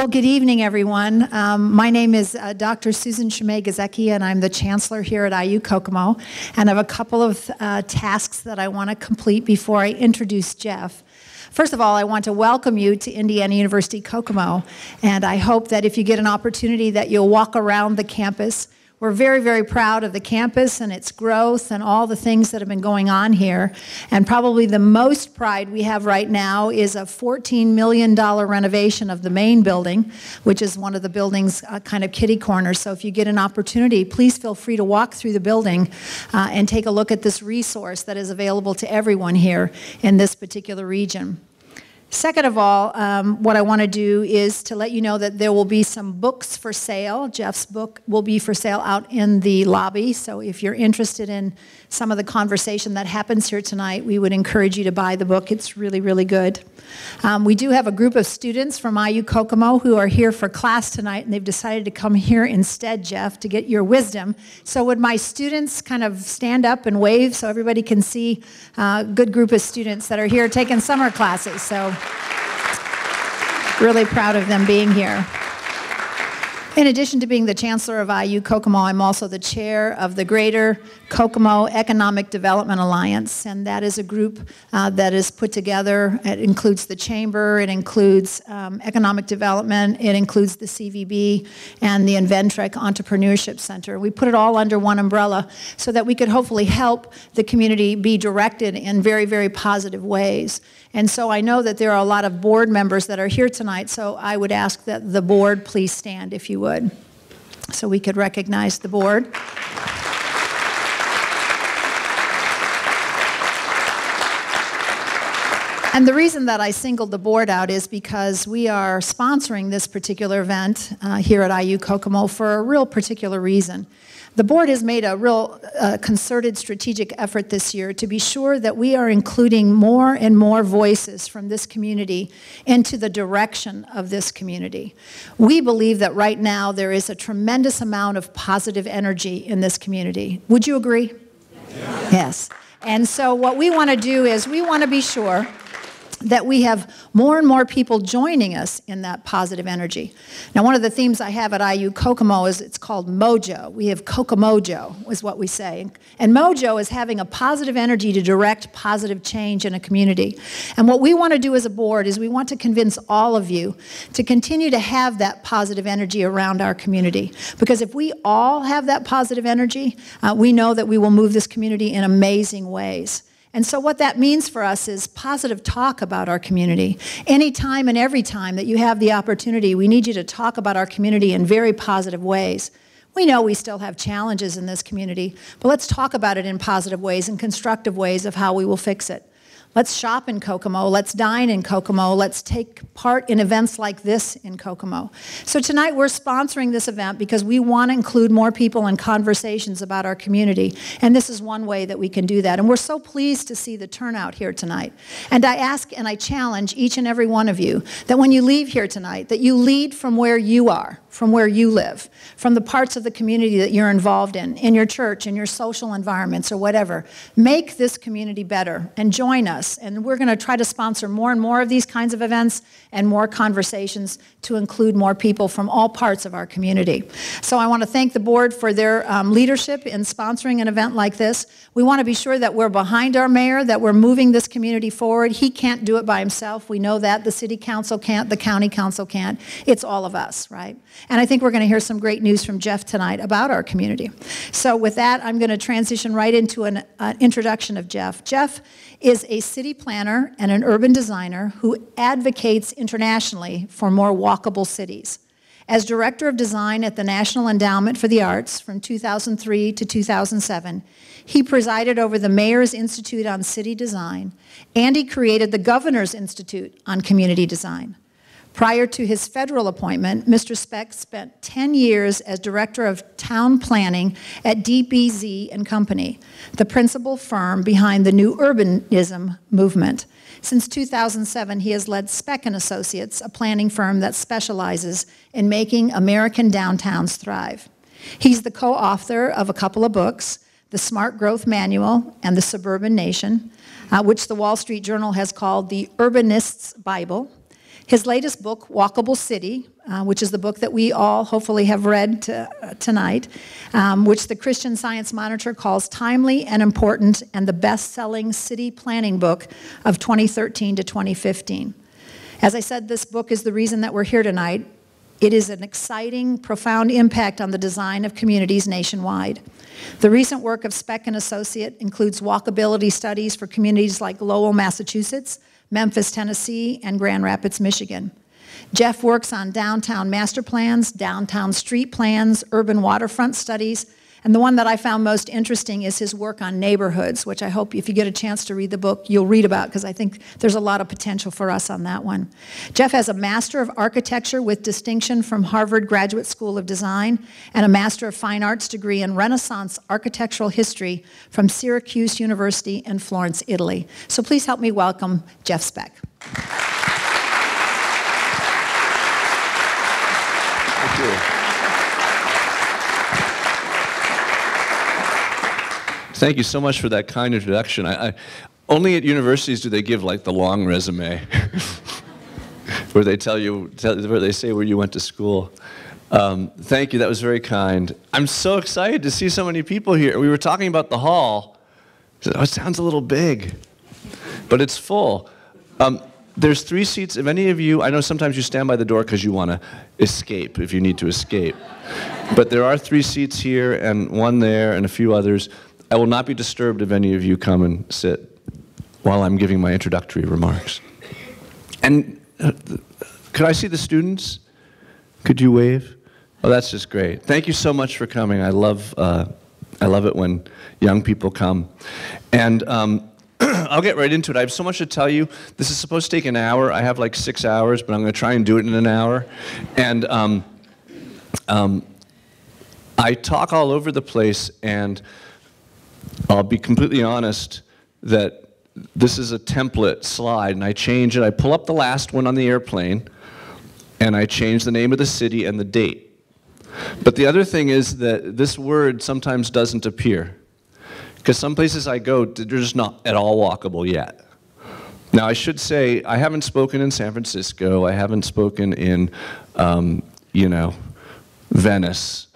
Well, good evening, everyone. Um, my name is uh, Dr. Susan Sciame-Giesecke, and I'm the chancellor here at IU Kokomo. And I have a couple of uh, tasks that I want to complete before I introduce Jeff. First of all, I want to welcome you to Indiana University Kokomo, and I hope that if you get an opportunity that you'll walk around the campus we're very, very proud of the campus and its growth and all the things that have been going on here. And probably the most pride we have right now is a $14 million renovation of the main building, which is one of the building's uh, kind of kitty corners. So if you get an opportunity, please feel free to walk through the building uh, and take a look at this resource that is available to everyone here in this particular region. Second of all, um, what I want to do is to let you know that there will be some books for sale. Jeff's book will be for sale out in the lobby. So if you're interested in some of the conversation that happens here tonight, we would encourage you to buy the book. It's really, really good. Um, we do have a group of students from IU Kokomo who are here for class tonight, and they've decided to come here instead, Jeff, to get your wisdom. So would my students kind of stand up and wave so everybody can see a uh, good group of students that are here taking summer classes. So really proud of them being here. In addition to being the chancellor of IU Kokomo, I'm also the chair of the Greater Kokomo Economic Development Alliance, and that is a group uh, that is put together. It includes the chamber, it includes um, economic development, it includes the CVB and the Inventrek Entrepreneurship Center. We put it all under one umbrella so that we could hopefully help the community be directed in very, very positive ways. And so I know that there are a lot of board members that are here tonight, so I would ask that the board please stand if you would, so we could recognize the board. And the reason that I singled the board out is because we are sponsoring this particular event uh, here at IU Kokomo for a real particular reason. The board has made a real uh, concerted strategic effort this year to be sure that we are including more and more voices from this community into the direction of this community. We believe that right now there is a tremendous amount of positive energy in this community. Would you agree? Yeah. Yes. And so what we want to do is we want to be sure that we have more and more people joining us in that positive energy. Now, one of the themes I have at IU Kokomo is it's called Mojo. We have Kokomojo, is what we say. And Mojo is having a positive energy to direct positive change in a community. And what we want to do as a board is we want to convince all of you to continue to have that positive energy around our community. Because if we all have that positive energy, uh, we know that we will move this community in amazing ways. And so, what that means for us is positive talk about our community. Anytime and every time that you have the opportunity, we need you to talk about our community in very positive ways. We know we still have challenges in this community, but let's talk about it in positive ways and constructive ways of how we will fix it. Let's shop in Kokomo. Let's dine in Kokomo. Let's take part in events like this in Kokomo. So tonight we're sponsoring this event because we want to include more people in conversations about our community. And this is one way that we can do that. And we're so pleased to see the turnout here tonight. And I ask and I challenge each and every one of you that when you leave here tonight, that you lead from where you are from where you live, from the parts of the community that you're involved in, in your church, in your social environments, or whatever. Make this community better and join us. And we're going to try to sponsor more and more of these kinds of events and more conversations to include more people from all parts of our community. So I want to thank the board for their um, leadership in sponsoring an event like this. We want to be sure that we're behind our mayor, that we're moving this community forward. He can't do it by himself. We know that. The city council can't, the county council can't. It's all of us, right? And I think we're going to hear some great news from Jeff tonight about our community. So with that, I'm going to transition right into an uh, introduction of Jeff. Jeff is a city planner and an urban designer who advocates internationally for more walkable cities. As director of design at the National Endowment for the Arts from 2003 to 2007, he presided over the Mayor's Institute on City Design, and he created the Governor's Institute on Community Design. Prior to his federal appointment, Mr. Speck spent 10 years as director of town planning at DPZ and Company, the principal firm behind the new urbanism movement. Since 2007, he has led Speck and Associates, a planning firm that specializes in making American downtowns thrive. He's the co-author of a couple of books, The Smart Growth Manual and The Suburban Nation, uh, which the Wall Street Journal has called the Urbanist's Bible. His latest book, Walkable City, uh, which is the book that we all hopefully have read to, uh, tonight, um, which the Christian Science Monitor calls timely and important and the best selling city planning book of 2013 to 2015. As I said, this book is the reason that we're here tonight. It is an exciting, profound impact on the design of communities nationwide. The recent work of Speck and Associate includes walkability studies for communities like Lowell, Massachusetts, Memphis, Tennessee, and Grand Rapids, Michigan. Jeff works on downtown master plans, downtown street plans, urban waterfront studies, and the one that I found most interesting is his work on neighborhoods, which I hope if you get a chance to read the book, you'll read about because I think there's a lot of potential for us on that one. Jeff has a Master of Architecture with distinction from Harvard Graduate School of Design and a Master of Fine Arts degree in Renaissance Architectural History from Syracuse University in Florence, Italy. So please help me welcome Jeff Speck. Thank you. Thank you so much for that kind introduction. I, I, only at universities do they give like the long resume, where they tell you, tell, where they say where you went to school. Um, thank you, that was very kind. I'm so excited to see so many people here. We were talking about the hall. Oh, it sounds a little big, but it's full. Um, there's three seats. If any of you, I know sometimes you stand by the door because you want to escape if you need to escape. But there are three seats here and one there and a few others. I will not be disturbed if any of you come and sit while I'm giving my introductory remarks. And uh, could I see the students? Could you wave? Oh, that's just great. Thank you so much for coming. I love, uh, I love it when young people come. And um, I'll get right into it. I have so much to tell you. This is supposed to take an hour. I have like six hours, but I'm going to try and do it in an hour. And um, um, I talk all over the place, and I'll be completely honest that this is a template slide, and I change it. I pull up the last one on the airplane, and I change the name of the city and the date. But the other thing is that this word sometimes doesn't appear. Because some places I go, they're just not at all walkable yet. Now, I should say, I haven't spoken in San Francisco. I haven't spoken in, um, you know, Venice.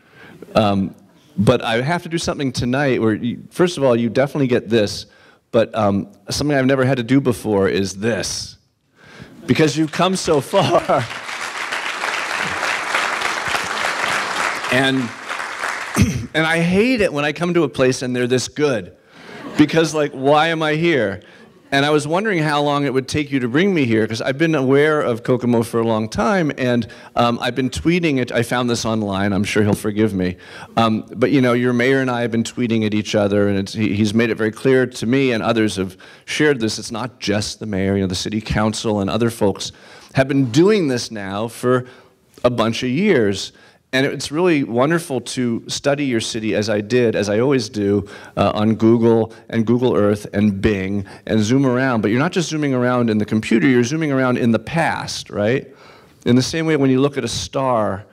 um, but I have to do something tonight where, you, first of all, you definitely get this, but um, something I've never had to do before is this. Because you've come so far. and, and I hate it when I come to a place and they're this good. Because, like, why am I here? And I was wondering how long it would take you to bring me here, because I've been aware of Kokomo for a long time, and um, I've been tweeting it. I found this online. I'm sure he'll forgive me. Um, but you know, your mayor and I have been tweeting at each other, and he, he's made it very clear to me, and others have shared this. It's not just the mayor. You know, the city council and other folks have been doing this now for a bunch of years. And it's really wonderful to study your city as I did, as I always do, uh, on Google and Google Earth and Bing and zoom around. But you're not just zooming around in the computer, you're zooming around in the past, right? In the same way when you look at a star,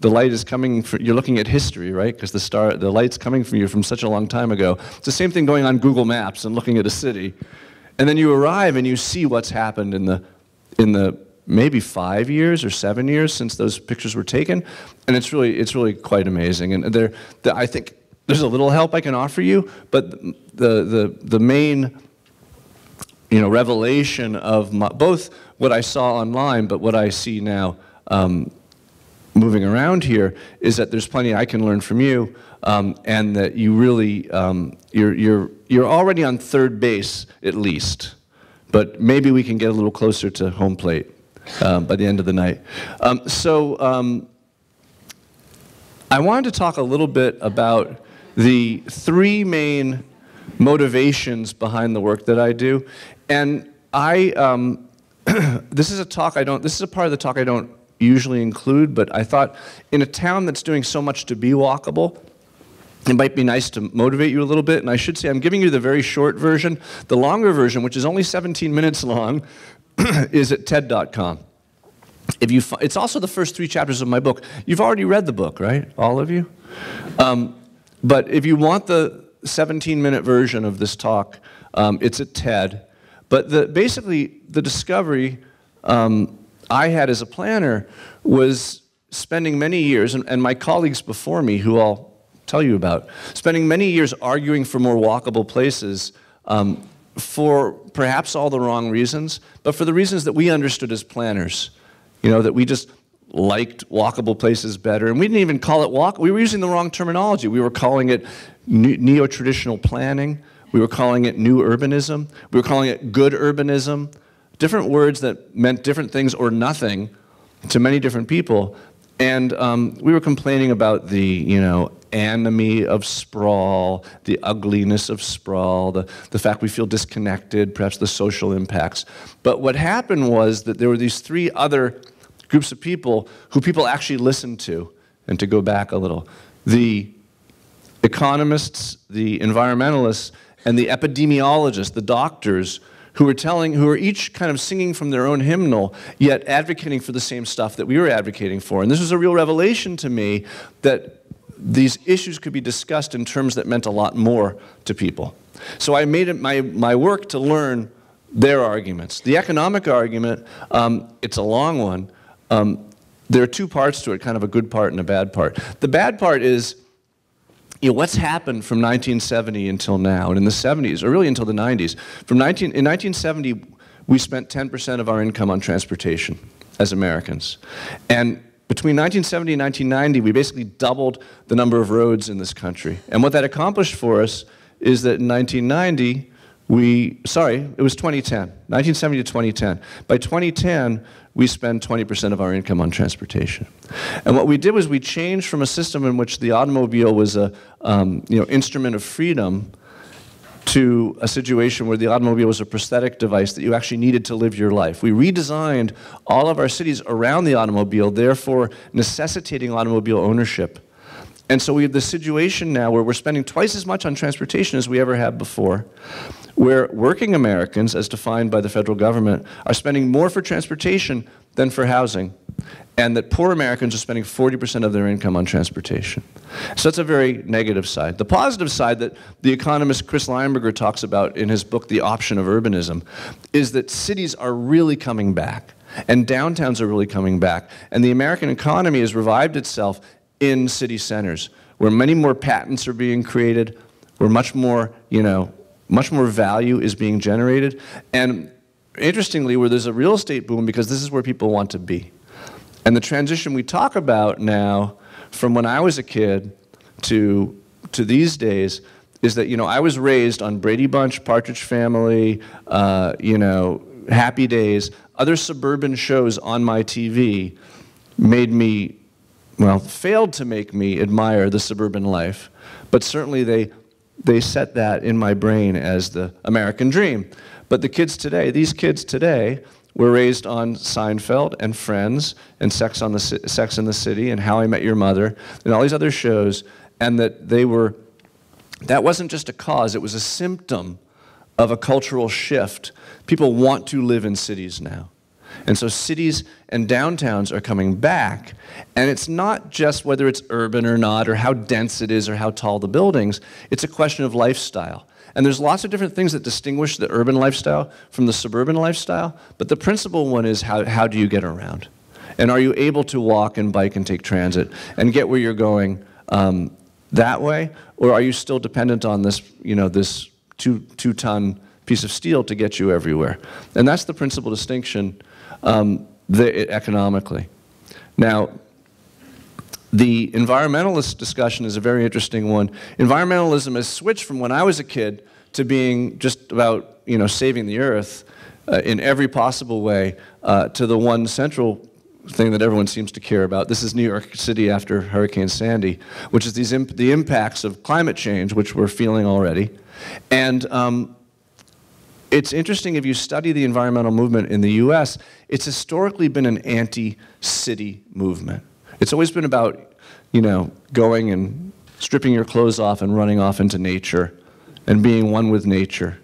the light is coming, for, you're looking at history, right? Because the star, the light's coming from you from such a long time ago. It's the same thing going on Google Maps and looking at a city. And then you arrive and you see what's happened in the, in the maybe five years or seven years since those pictures were taken, and it's really it's really quite amazing. And there, the, I think there's a little help I can offer you, but the the the main you know revelation of my, both what I saw online, but what I see now. Um, moving around here is that there's plenty I can learn from you, um, and that you really um, you're you're you're already on third base at least, but maybe we can get a little closer to home plate um, by the end of the night. Um, so um, I wanted to talk a little bit about the three main motivations behind the work that I do. And I, um, this is a talk I don't, this is a part of the talk I don't usually include, but I thought in a town that's doing so much to be walkable, it might be nice to motivate you a little bit. And I should say, I'm giving you the very short version. The longer version, which is only 17 minutes long, is at TED.com. If you, it's also the first three chapters of my book. You've already read the book, right? All of you? Um, but if you want the 17 minute version of this talk, um, it's at TED. But the, basically, the discovery um, I had as a planner was spending many years, and, and my colleagues before me, who I'll tell you about, spending many years arguing for more walkable places um, for perhaps all the wrong reasons, but for the reasons that we understood as planners. You know, that we just liked walkable places better. And we didn't even call it walk. We were using the wrong terminology. We were calling it neo traditional planning. We were calling it new urbanism. We were calling it good urbanism. Different words that meant different things or nothing to many different people. And um, we were complaining about the, you know, anomie of sprawl, the ugliness of sprawl, the, the fact we feel disconnected, perhaps the social impacts. But what happened was that there were these three other groups of people who people actually listened to. And to go back a little, the economists, the environmentalists, and the epidemiologists, the doctors, who were telling, who were each kind of singing from their own hymnal, yet advocating for the same stuff that we were advocating for. And this was a real revelation to me that these issues could be discussed in terms that meant a lot more to people. So I made it my, my work to learn their arguments. The economic argument, um, it's a long one. Um, there are two parts to it, kind of a good part and a bad part. The bad part is, you know, what's happened from 1970 until now, and in the 70s, or really until the 90s. From 19, in 1970, we spent 10% of our income on transportation as Americans. And between 1970 and 1990, we basically doubled the number of roads in this country. And what that accomplished for us is that in 1990, we, sorry, it was 2010, 1970 to 2010. By 2010, we spend 20% of our income on transportation. And what we did was we changed from a system in which the automobile was a um, you know, instrument of freedom to a situation where the automobile was a prosthetic device that you actually needed to live your life. We redesigned all of our cities around the automobile, therefore necessitating automobile ownership. And so we have this situation now where we're spending twice as much on transportation as we ever have before, where working Americans, as defined by the federal government, are spending more for transportation than for housing, and that poor Americans are spending 40% of their income on transportation. So that's a very negative side. The positive side that the economist Chris Leinberger talks about in his book, The Option of Urbanism, is that cities are really coming back, and downtowns are really coming back, and the American economy has revived itself in city centers, where many more patents are being created, where much more, you know, much more value is being generated, and interestingly, where there's a real estate boom because this is where people want to be. And the transition we talk about now from when I was a kid to, to these days is that, you know, I was raised on Brady Bunch, Partridge Family, uh, you know, Happy Days, other suburban shows on my TV made me well, failed to make me admire the suburban life, but certainly they, they set that in my brain as the American dream. But the kids today, these kids today, were raised on Seinfeld and Friends and Sex, on the, Sex in the City and How I Met Your Mother and all these other shows, and that they were, that wasn't just a cause, it was a symptom of a cultural shift. People want to live in cities now. And so cities and downtowns are coming back. And it's not just whether it's urban or not, or how dense it is, or how tall the buildings. It's a question of lifestyle. And there's lots of different things that distinguish the urban lifestyle from the suburban lifestyle. But the principal one is how, how do you get around? And are you able to walk and bike and take transit and get where you're going um, that way? Or are you still dependent on this, you know, this two, two ton piece of steel to get you everywhere? And that's the principal distinction um, the, economically. Now, the environmentalist discussion is a very interesting one. Environmentalism has switched from when I was a kid to being just about you know saving the earth uh, in every possible way uh, to the one central thing that everyone seems to care about. This is New York City after Hurricane Sandy, which is these imp the impacts of climate change, which we're feeling already, and um, it's interesting if you study the environmental movement in the US, it's historically been an anti-city movement. It's always been about, you know, going and stripping your clothes off and running off into nature and being one with nature.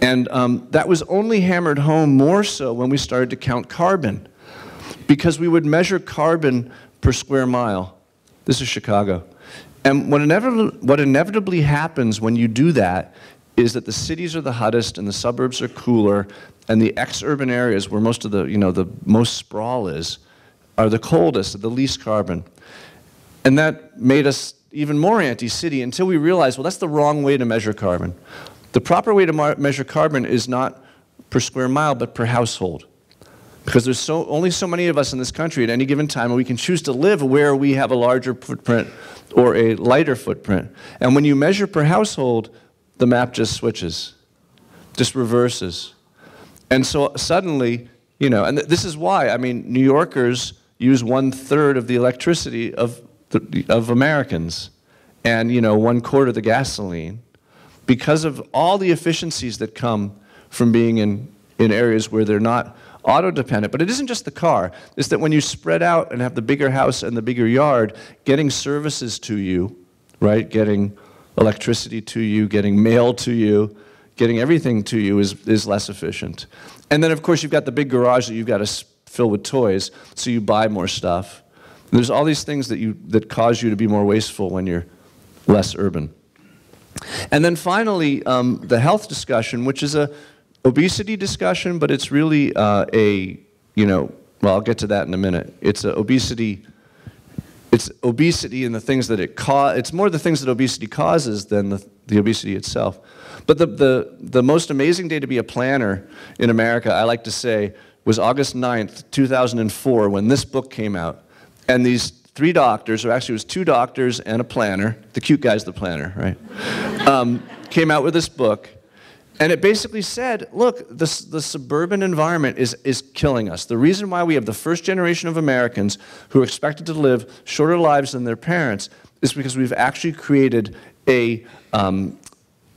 And um, that was only hammered home more so when we started to count carbon because we would measure carbon per square mile. This is Chicago. And what inevitably happens when you do that is that the cities are the hottest and the suburbs are cooler, and the ex-urban areas where most of the, you know, the most sprawl is, are the coldest, the least carbon. And that made us even more anti-city until we realized, well, that's the wrong way to measure carbon. The proper way to measure carbon is not per square mile, but per household. Because there's so, only so many of us in this country at any given time, and we can choose to live where we have a larger footprint or a lighter footprint. And when you measure per household, the map just switches, just reverses. And so suddenly, you know, and th this is why, I mean, New Yorkers use one third of the electricity of, of Americans and, you know, one quarter of the gasoline because of all the efficiencies that come from being in, in areas where they're not auto dependent. But it isn't just the car, it's that when you spread out and have the bigger house and the bigger yard, getting services to you, right? Getting electricity to you, getting mail to you, getting everything to you is, is less efficient. And then, of course, you've got the big garage that you've got to fill with toys, so you buy more stuff. And there's all these things that, you, that cause you to be more wasteful when you're less urban. And then finally, um, the health discussion, which is a obesity discussion, but it's really uh, a, you know, well, I'll get to that in a minute. It's an obesity, it's obesity and the things that it cause, it's more the things that obesity causes than the, the obesity itself. But the, the, the most amazing day to be a planner in America, I like to say, was August 9th, 2004, when this book came out. And these three doctors, or actually it was two doctors and a planner, the cute guy's the planner, right? Um, came out with this book and it basically said, look, this, the suburban environment is, is killing us. The reason why we have the first generation of Americans who are expected to live shorter lives than their parents is because we've actually created a, um,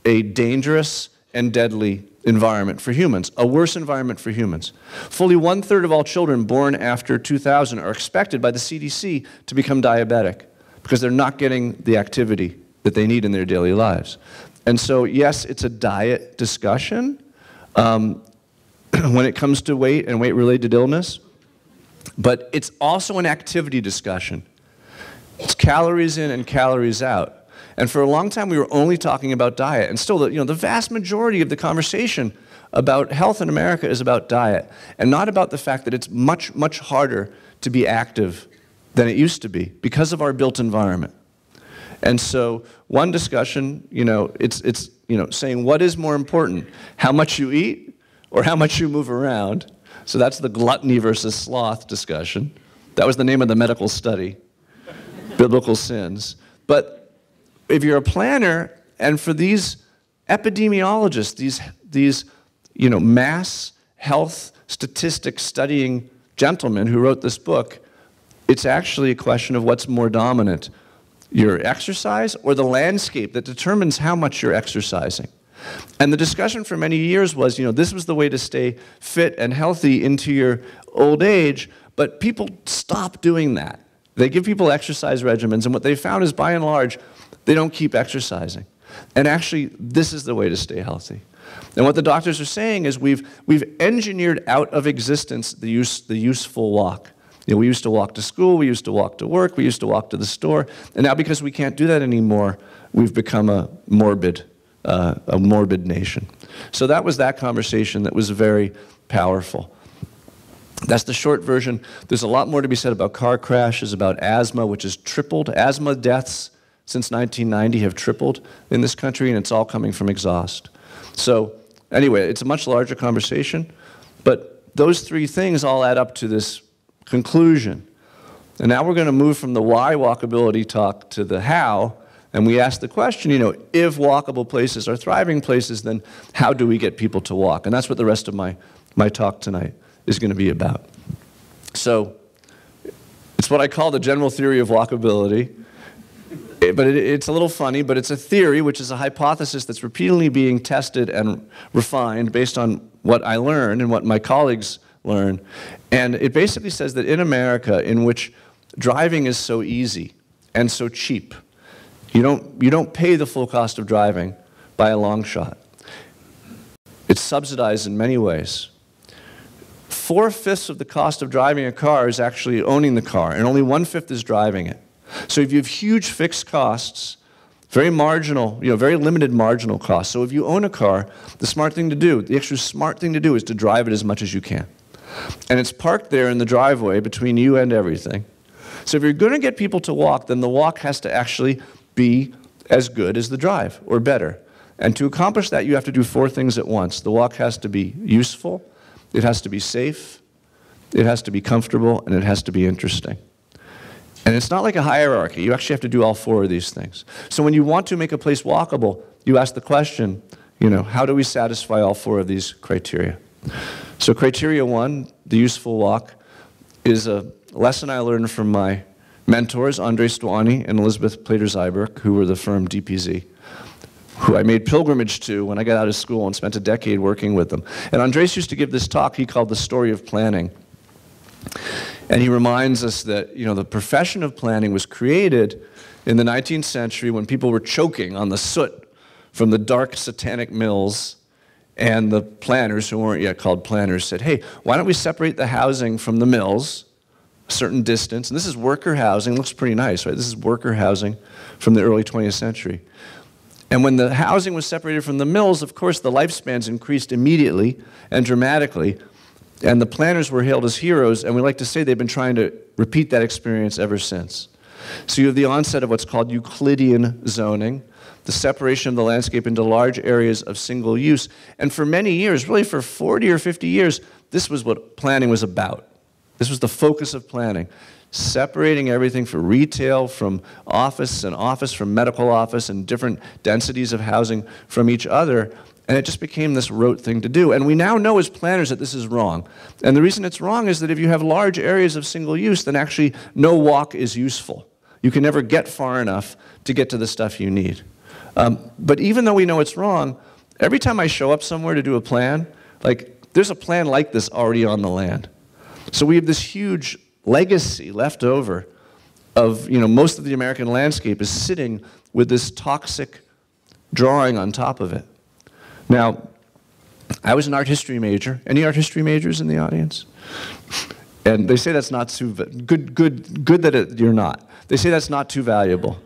a dangerous and deadly environment for humans, a worse environment for humans. Fully one third of all children born after 2000 are expected by the CDC to become diabetic because they're not getting the activity that they need in their daily lives. And so, yes, it's a diet discussion um, when it comes to weight and weight-related illness, but it's also an activity discussion. It's calories in and calories out. And for a long time, we were only talking about diet. And still, the, you know, the vast majority of the conversation about health in America is about diet, and not about the fact that it's much, much harder to be active than it used to be because of our built environment. And so one discussion, you know, it's, it's you know, saying what is more important, how much you eat or how much you move around. So that's the gluttony versus sloth discussion. That was the name of the medical study, biblical sins. But if you're a planner, and for these epidemiologists, these, these you know, mass health statistics studying gentlemen who wrote this book, it's actually a question of what's more dominant your exercise or the landscape that determines how much you're exercising. And the discussion for many years was, you know, this was the way to stay fit and healthy into your old age, but people stop doing that. They give people exercise regimens, and what they found is by and large, they don't keep exercising. And actually, this is the way to stay healthy. And what the doctors are saying is we've, we've engineered out of existence the, use, the useful walk. You know, we used to walk to school, we used to walk to work, we used to walk to the store, and now because we can't do that anymore, we've become a morbid, uh, a morbid nation. So that was that conversation that was very powerful. That's the short version. There's a lot more to be said about car crashes, about asthma, which has tripled. Asthma deaths since 1990 have tripled in this country, and it's all coming from exhaust. So anyway, it's a much larger conversation, but those three things all add up to this conclusion. And now we're going to move from the why walkability talk to the how. And we ask the question, you know, if walkable places are thriving places, then how do we get people to walk? And that's what the rest of my, my talk tonight is going to be about. So it's what I call the general theory of walkability. Eh, but it, it's a little funny, but it's a theory, which is a hypothesis that's repeatedly being tested and refined based on what I learned and what my colleagues learn. And it basically says that in America, in which driving is so easy and so cheap, you don't, you don't pay the full cost of driving by a long shot. It's subsidized in many ways. Four-fifths of the cost of driving a car is actually owning the car, and only one-fifth is driving it. So if you have huge fixed costs, Very marginal, you know, very limited marginal cost. So if you own a car, the smart thing to do, the extra smart thing to do is to drive it as much as you can. And it's parked there in the driveway between you and everything. So if you're going to get people to walk, then the walk has to actually be as good as the drive or better. And to accomplish that, you have to do four things at once. The walk has to be useful, it has to be safe, it has to be comfortable, and it has to be interesting. And it's not like a hierarchy. You actually have to do all four of these things. So when you want to make a place walkable, you ask the question, you know, how do we satisfy all four of these criteria? So criteria one, the useful walk, is a lesson I learned from my mentors, Andres Duany and Elizabeth Plater-Zyberk, who were the firm DPZ, who I made pilgrimage to when I got out of school and spent a decade working with them. And Andres used to give this talk he called The Story of Planning. And he reminds us that you know, the profession of planning was created in the 19th century when people were choking on the soot from the dark satanic mills. And the planners, who weren't yet called planners, said, hey, why don't we separate the housing from the mills a certain distance? And this is worker housing, looks pretty nice, right? This is worker housing from the early 20th century. And when the housing was separated from the mills, of course, the lifespans increased immediately and dramatically. And the planners were hailed as heroes, and we like to say they've been trying to repeat that experience ever since. So you have the onset of what's called Euclidean zoning, the separation of the landscape into large areas of single use. And for many years, really for 40 or 50 years, this was what planning was about. This was the focus of planning. Separating everything for retail from office and office from medical office and different densities of housing from each other and it just became this rote thing to do. And we now know as planners that this is wrong. And the reason it's wrong is that if you have large areas of single use, then actually no walk is useful. You can never get far enough to get to the stuff you need. Um, but even though we know it's wrong, every time I show up somewhere to do a plan, like there's a plan like this already on the land. So we have this huge legacy left over of, you know, most of the American landscape is sitting with this toxic drawing on top of it. Now, I was an art history major. Any art history majors in the audience? And they say that's not too good. Good, good that it, you're not. They say that's not too valuable.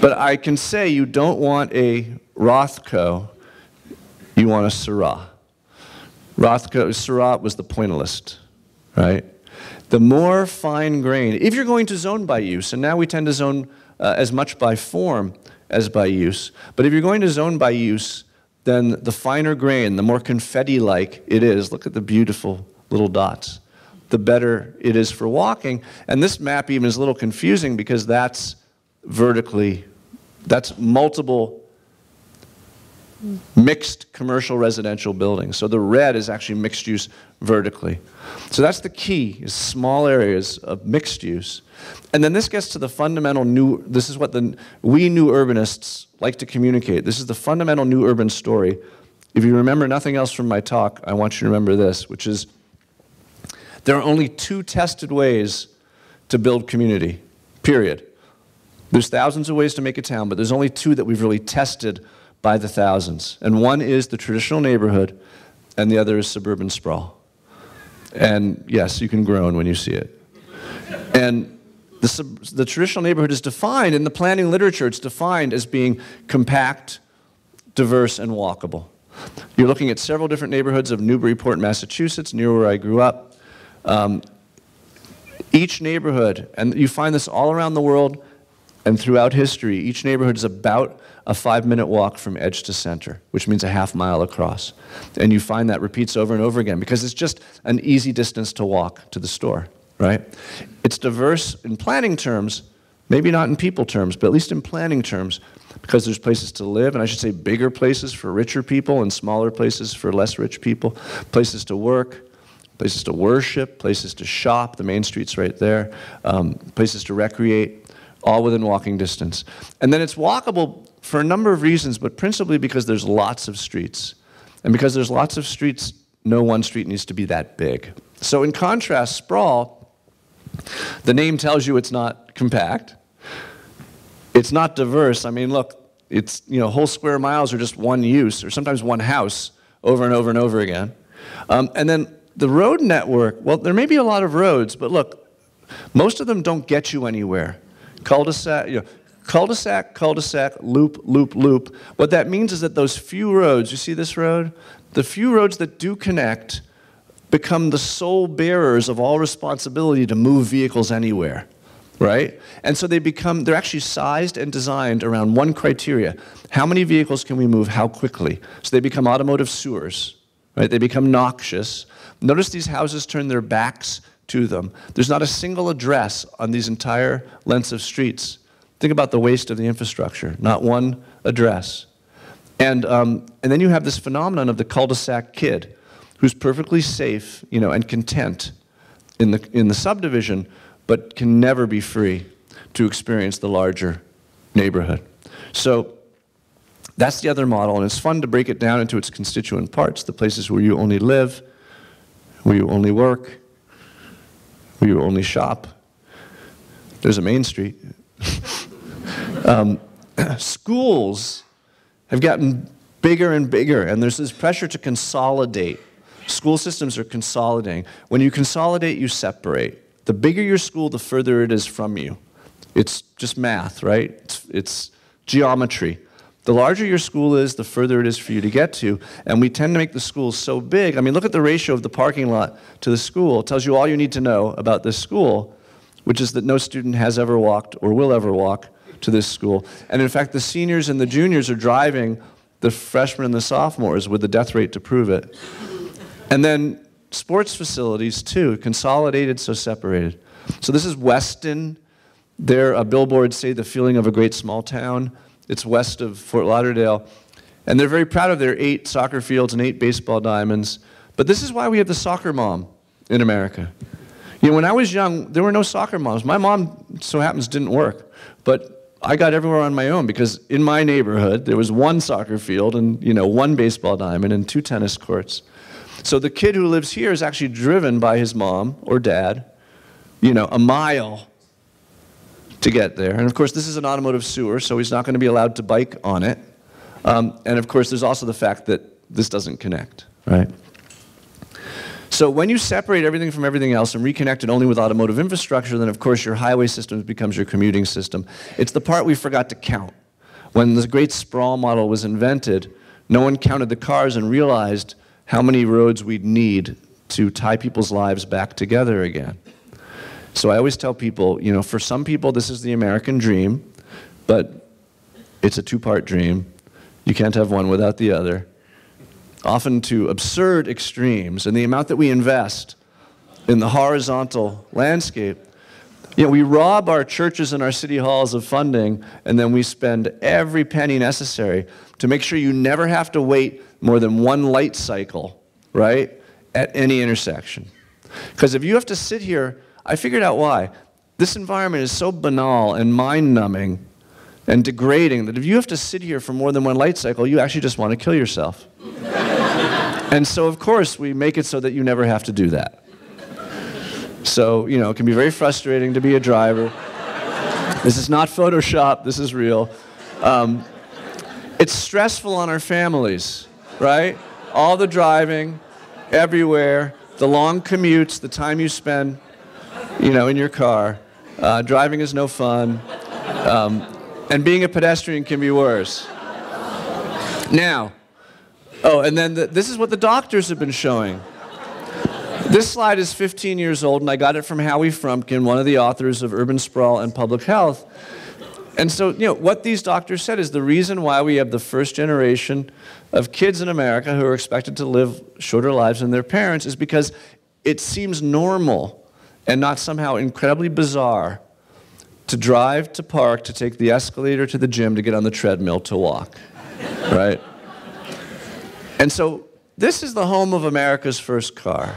But I can say you don't want a Rothko. You want a Seurat. Rothko Seurat was the pointillist, right? The more fine grain, if you're going to zone by use, and now we tend to zone uh, as much by form as by use, but if you're going to zone by use, then the finer grain, the more confetti-like it is, look at the beautiful little dots, the better it is for walking. And this map even is a little confusing because that's vertically, that's multiple mixed commercial residential buildings. So the red is actually mixed use vertically. So that's the key, is small areas of mixed use. And then this gets to the fundamental new, this is what the, we new urbanists like to communicate. This is the fundamental new urban story. If you remember nothing else from my talk, I want you to remember this, which is there are only two tested ways to build community, period. There's thousands of ways to make a town, but there's only two that we've really tested by the thousands. And one is the traditional neighborhood, and the other is suburban sprawl. And yes, you can groan when you see it. And the, the, traditional neighborhood is defined, in the planning literature, it's defined as being compact, diverse, and walkable. You're looking at several different neighborhoods of Newburyport, Massachusetts, near where I grew up. Um, each neighborhood, and you find this all around the world and throughout history, each neighborhood is about a five minute walk from edge to center, which means a half mile across. And you find that repeats over and over again because it's just an easy distance to walk to the store right? It's diverse in planning terms, maybe not in people terms, but at least in planning terms, because there's places to live, and I should say bigger places for richer people and smaller places for less rich people, places to work, places to worship, places to shop, the main street's right there, um, places to recreate, all within walking distance. And then it's walkable for a number of reasons, but principally because there's lots of streets. And because there's lots of streets, no one street needs to be that big. So in contrast, sprawl the name tells you it's not compact. It's not diverse. I mean, look, it's, you know, whole square miles are just one use, or sometimes one house, over and over and over again. Um, and then the road network, well, there may be a lot of roads, but look, most of them don't get you anywhere. Cul-de-sac, you know, cul-de-sac, cul-de-sac, loop, loop, loop. What that means is that those few roads, you see this road? The few roads that do connect become the sole bearers of all responsibility to move vehicles anywhere, right? And so they become, they're actually sized and designed around one criteria. How many vehicles can we move how quickly? So they become automotive sewers, right? They become noxious. Notice these houses turn their backs to them. There's not a single address on these entire lengths of streets. Think about the waste of the infrastructure, not one address. And, um, and then you have this phenomenon of the cul-de-sac kid who's perfectly safe you know, and content in the, in the subdivision, but can never be free to experience the larger neighborhood. So that's the other model, and it's fun to break it down into its constituent parts, the places where you only live, where you only work, where you only shop. There's a Main Street. um, schools have gotten bigger and bigger, and there's this pressure to consolidate. School systems are consolidating. When you consolidate, you separate. The bigger your school, the further it is from you. It's just math, right? It's, it's geometry. The larger your school is, the further it is for you to get to. And we tend to make the schools so big. I mean, look at the ratio of the parking lot to the school. It tells you all you need to know about this school, which is that no student has ever walked or will ever walk to this school. And in fact, the seniors and the juniors are driving the freshmen and the sophomores with the death rate to prove it. And then sports facilities, too, consolidated, so separated. So this is Weston. Their uh, billboards say the feeling of a great small town. It's west of Fort Lauderdale. And they're very proud of their eight soccer fields and eight baseball diamonds. But this is why we have the soccer mom in America. You know, when I was young, there were no soccer moms. My mom, so happens, didn't work. But I got everywhere on my own because in my neighborhood, there was one soccer field and, you know, one baseball diamond and two tennis courts. So the kid who lives here is actually driven by his mom or dad, you know, a mile to get there. And of course, this is an automotive sewer, so he's not going to be allowed to bike on it. Um, and of course, there's also the fact that this doesn't connect, right? So when you separate everything from everything else and reconnect it only with automotive infrastructure, then of course your highway system becomes your commuting system. It's the part we forgot to count. When the great sprawl model was invented, no one counted the cars and realized how many roads we'd need to tie people's lives back together again. So I always tell people, you know, for some people this is the American dream, but it's a two-part dream. You can't have one without the other. Often to absurd extremes, and the amount that we invest in the horizontal landscape. You know, we rob our churches and our city halls of funding, and then we spend every penny necessary to make sure you never have to wait more than one light cycle, right, at any intersection. Because if you have to sit here I figured out why. This environment is so banal and mind numbing and degrading that if you have to sit here for more than one light cycle, you actually just want to kill yourself. and so, of course, we make it so that you never have to do that. So, you know, it can be very frustrating to be a driver. This is not Photoshop, this is real. Um, it's stressful on our families, right? All the driving, everywhere, the long commutes, the time you spend you know, in your car. Uh, driving is no fun. Um, and being a pedestrian can be worse. Now, oh, and then the, this is what the doctors have been showing. This slide is 15 years old, and I got it from Howie Frumkin, one of the authors of Urban Sprawl and Public Health. And so, you know, what these doctors said is the reason why we have the first generation of kids in America who are expected to live shorter lives than their parents is because it seems normal and not somehow incredibly bizarre to drive to park, to take the escalator to the gym, to get on the treadmill, to walk, right? And so this is the home of America's first car.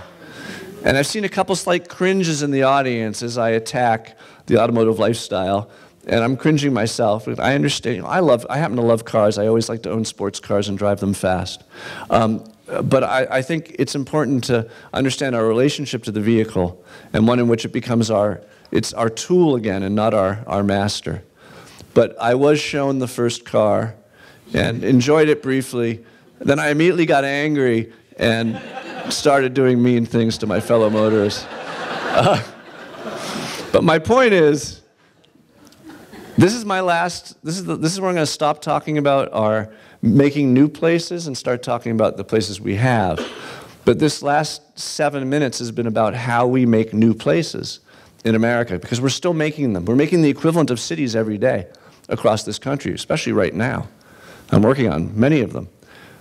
And I've seen a couple slight cringes in the audience as I attack the automotive lifestyle. And I'm cringing myself. I understand. I love. I happen to love cars. I always like to own sports cars and drive them fast. Um, but I, I, think it's important to understand our relationship to the vehicle and one in which it becomes our, it's our tool again and not our, our master. But I was shown the first car and enjoyed it briefly. Then I immediately got angry and started doing mean things to my fellow motorists. Uh, but my point is, This is my last, this is, the, this is where I'm going to stop talking about our making new places and start talking about the places we have. But this last seven minutes has been about how we make new places in America because we're still making them. We're making the equivalent of cities every day across this country, especially right now. I'm working on many of them.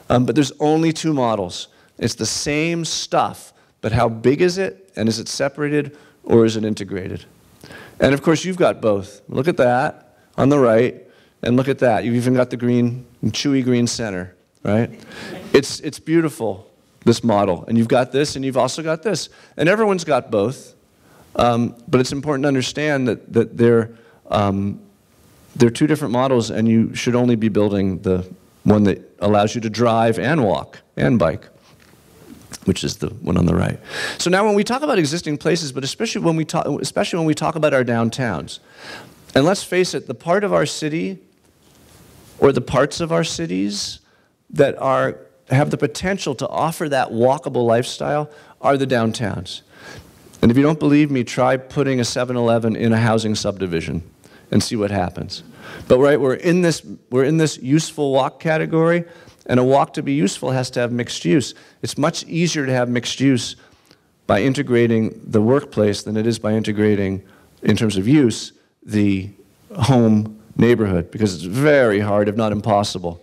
Um, but there's only two models. It's the same stuff, but how big is it and is it separated or is it integrated? And of course, you've got both. Look at that on the right, and look at that. You've even got the green, chewy green center, right? It's, it's beautiful, this model. And you've got this, and you've also got this. And everyone's got both. Um, but it's important to understand that, that they're, um, they're two different models, and you should only be building the one that allows you to drive and walk and bike which is the one on the right. So now when we talk about existing places, but especially when we talk, especially when we talk about our downtowns, and let's face it, the part of our city or the parts of our cities that are, have the potential to offer that walkable lifestyle are the downtowns. And if you don't believe me, try putting a 7-Eleven in a housing subdivision and see what happens. But right, we're in this, we're in this useful walk category, and a walk to be useful has to have mixed use. It's much easier to have mixed use by integrating the workplace than it is by integrating, in terms of use, the home neighborhood, because it's very hard, if not impossible,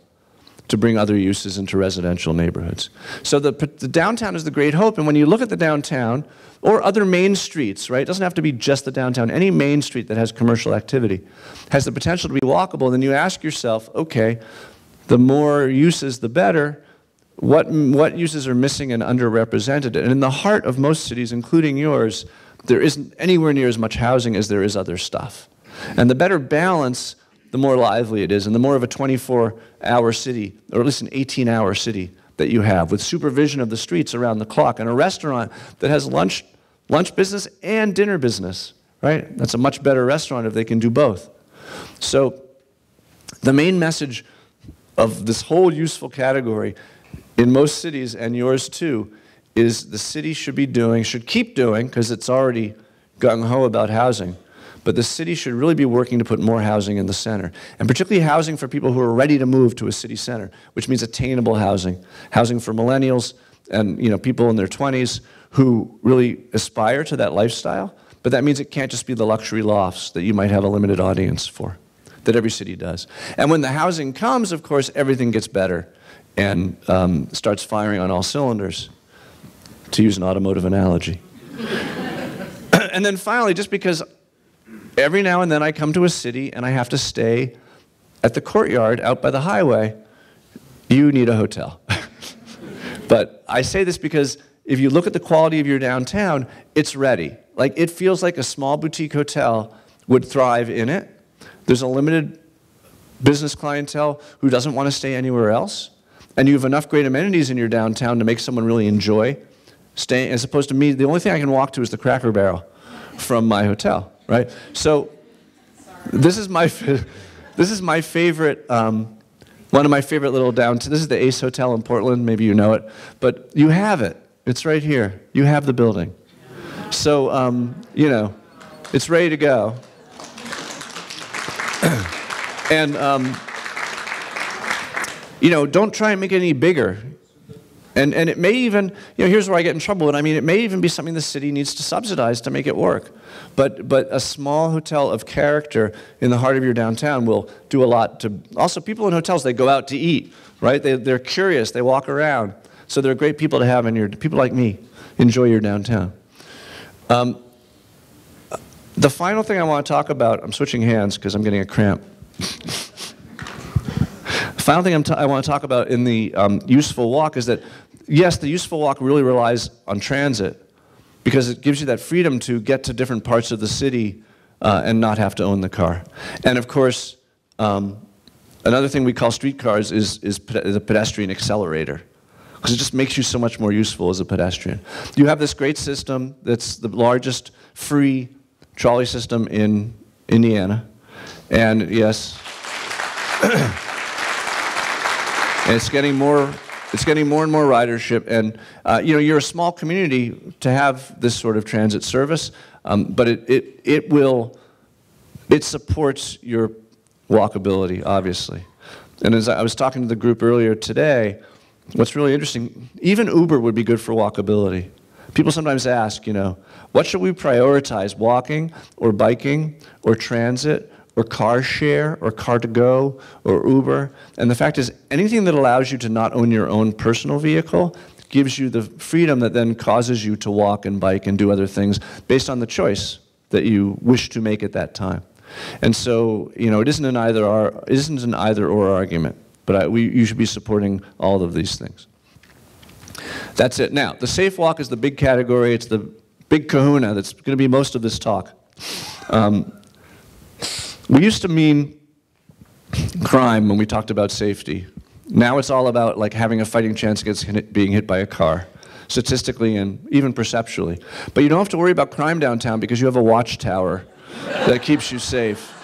to bring other uses into residential neighborhoods. So the, the downtown is the great hope, and when you look at the downtown, or other main streets, right? It doesn't have to be just the downtown. Any main street that has commercial activity has the potential to be walkable. Then you ask yourself, okay, the more uses, the better. What, what uses are missing and underrepresented? And in the heart of most cities, including yours, there isn't anywhere near as much housing as there is other stuff. And the better balance, the more lively it is, and the more of a 24-hour city, or at least an 18-hour city that you have, with supervision of the streets around the clock, and a restaurant that has lunch, lunch business and dinner business, right? That's a much better restaurant if they can do both. So the main message of this whole useful category in most cities, and yours too, is the city should be doing, should keep doing, because it's already gung-ho about housing, but the city should really be working to put more housing in the center, and particularly housing for people who are ready to move to a city center, which means attainable housing, housing for millennials and you know, people in their 20s who really aspire to that lifestyle, but that means it can't just be the luxury lofts that you might have a limited audience for that every city does. And when the housing comes, of course, everything gets better and um, starts firing on all cylinders, to use an automotive analogy. and then finally, just because every now and then I come to a city and I have to stay at the courtyard out by the highway, you need a hotel. but I say this because if you look at the quality of your downtown, it's ready. Like it feels like a small boutique hotel would thrive in it there's a limited business clientele who doesn't want to stay anywhere else, and you have enough great amenities in your downtown to make someone really enjoy staying, as opposed to me, the only thing I can walk to is the Cracker Barrel from my hotel, right? So this is my, this is my favorite, um, one of my favorite little downtown, this is the Ace Hotel in Portland, maybe you know it, but you have it. It's right here. You have the building. So, um, you know, it's ready to go. and, um, you know, don't try and make it any bigger. And, and it may even, you know, here's where I get in trouble, and I mean, it may even be something the city needs to subsidize to make it work. But, but a small hotel of character in the heart of your downtown will do a lot to, also people in hotels, they go out to eat, right? They, they're curious, they walk around. So they're great people to have in your, people like me, enjoy your downtown. Um, the final thing I want to talk about, I'm switching hands because I'm getting a cramp. final thing i want to talk about in the um, useful walk is that, yes, the useful walk really relies on transit because it gives you that freedom to get to different parts of the city uh, and not have to own the car. And of course, um, another thing we call streetcars is, is, is a pedestrian accelerator because it just makes you so much more useful as a pedestrian. You have this great system that's the largest free trolley system in Indiana. And yes, it's getting more it's getting more and more ridership and uh, you know you're a small community to have this sort of transit service um, but it, it, it will it supports your walkability, obviously. And as I was talking to the group earlier today, what's really interesting, even Uber would be good for walkability. People sometimes ask, you know, what should we prioritize, walking or biking or transit or car share or car2go or Uber? And the fact is, anything that allows you to not own your own personal vehicle gives you the freedom that then causes you to walk and bike and do other things based on the choice that you wish to make at that time. And so, you know, it isn't an either or, isn't an either or argument, but I, we, you should be supporting all of these things. That's it. Now, the safe walk is the big category. It's the big kahuna that's going to be most of this talk. Um, we used to mean crime when we talked about safety. Now it's all about like having a fighting chance against being hit by a car, statistically and even perceptually. But you don't have to worry about crime downtown because you have a watchtower that keeps you safe.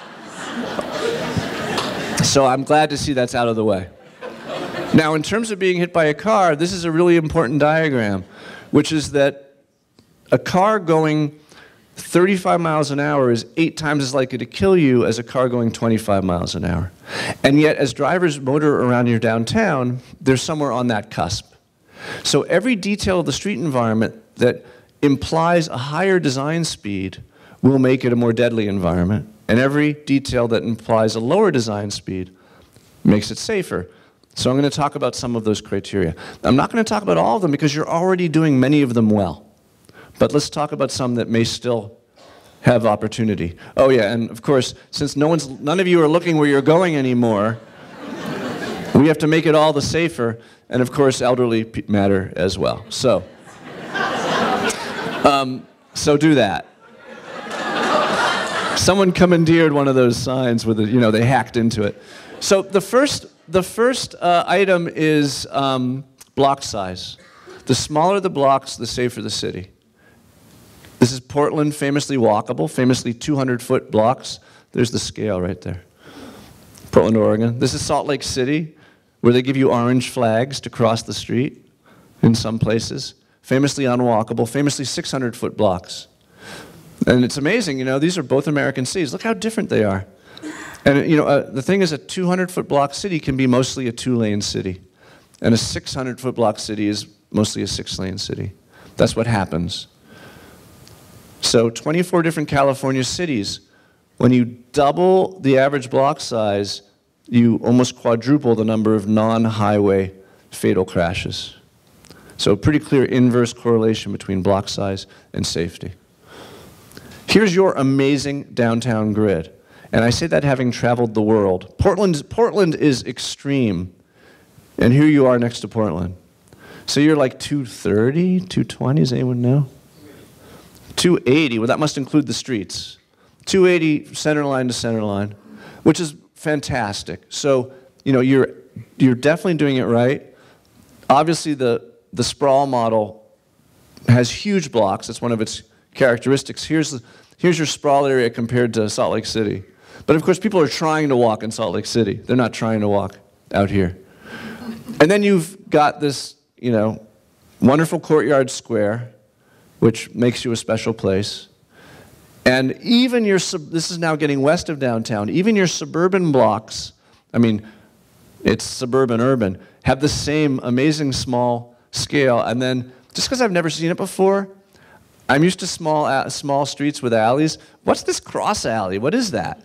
So I'm glad to see that's out of the way. Now, in terms of being hit by a car, this is a really important diagram, which is that a car going 35 miles an hour is eight times as likely to kill you as a car going 25 miles an hour. And yet, as drivers motor around your downtown, they're somewhere on that cusp. So every detail of the street environment that implies a higher design speed will make it a more deadly environment. And every detail that implies a lower design speed makes it safer. So I'm going to talk about some of those criteria. I'm not going to talk about all of them because you're already doing many of them well. But let's talk about some that may still have opportunity. Oh yeah, and of course, since no one's, none of you are looking where you're going anymore, we have to make it all the safer, and of course, elderly matter as well. So, um, so do that. Someone commandeered one of those signs with it, you know, they hacked into it. So the first, the first uh, item is um, block size. The smaller the blocks, the safer the city. This is Portland, famously walkable, famously 200 foot blocks. There's the scale right there. Portland, Oregon. This is Salt Lake City, where they give you orange flags to cross the street in some places. Famously unwalkable, famously 600 foot blocks. And it's amazing, you know, these are both American cities. Look how different they are. And, you know, uh, the thing is, a 200 foot block city can be mostly a two lane city. And a 600 foot block city is mostly a six lane city. That's what happens. So, 24 different California cities. When you double the average block size, you almost quadruple the number of non highway fatal crashes. So, pretty clear inverse correlation between block size and safety. Here's your amazing downtown grid. And I say that having traveled the world. Portland, Portland is extreme. And here you are next to Portland. So you're like 230, 220, does anyone know? 280, well, that must include the streets. 280 center line to center line, which is fantastic. So, you know, you're, you're definitely doing it right. Obviously, the, the sprawl model has huge blocks. That's one of its characteristics. Here's the, Here's your sprawl area compared to Salt Lake City. But of course, people are trying to walk in Salt Lake City. They're not trying to walk out here. And then you've got this, you know, wonderful courtyard square, which makes you a special place. And even your, this is now getting west of downtown, even your suburban blocks, I mean, it's suburban urban, have the same amazing small scale. And then, just because I've never seen it before, I'm used to small, small streets with alleys. What's this cross alley? What is that?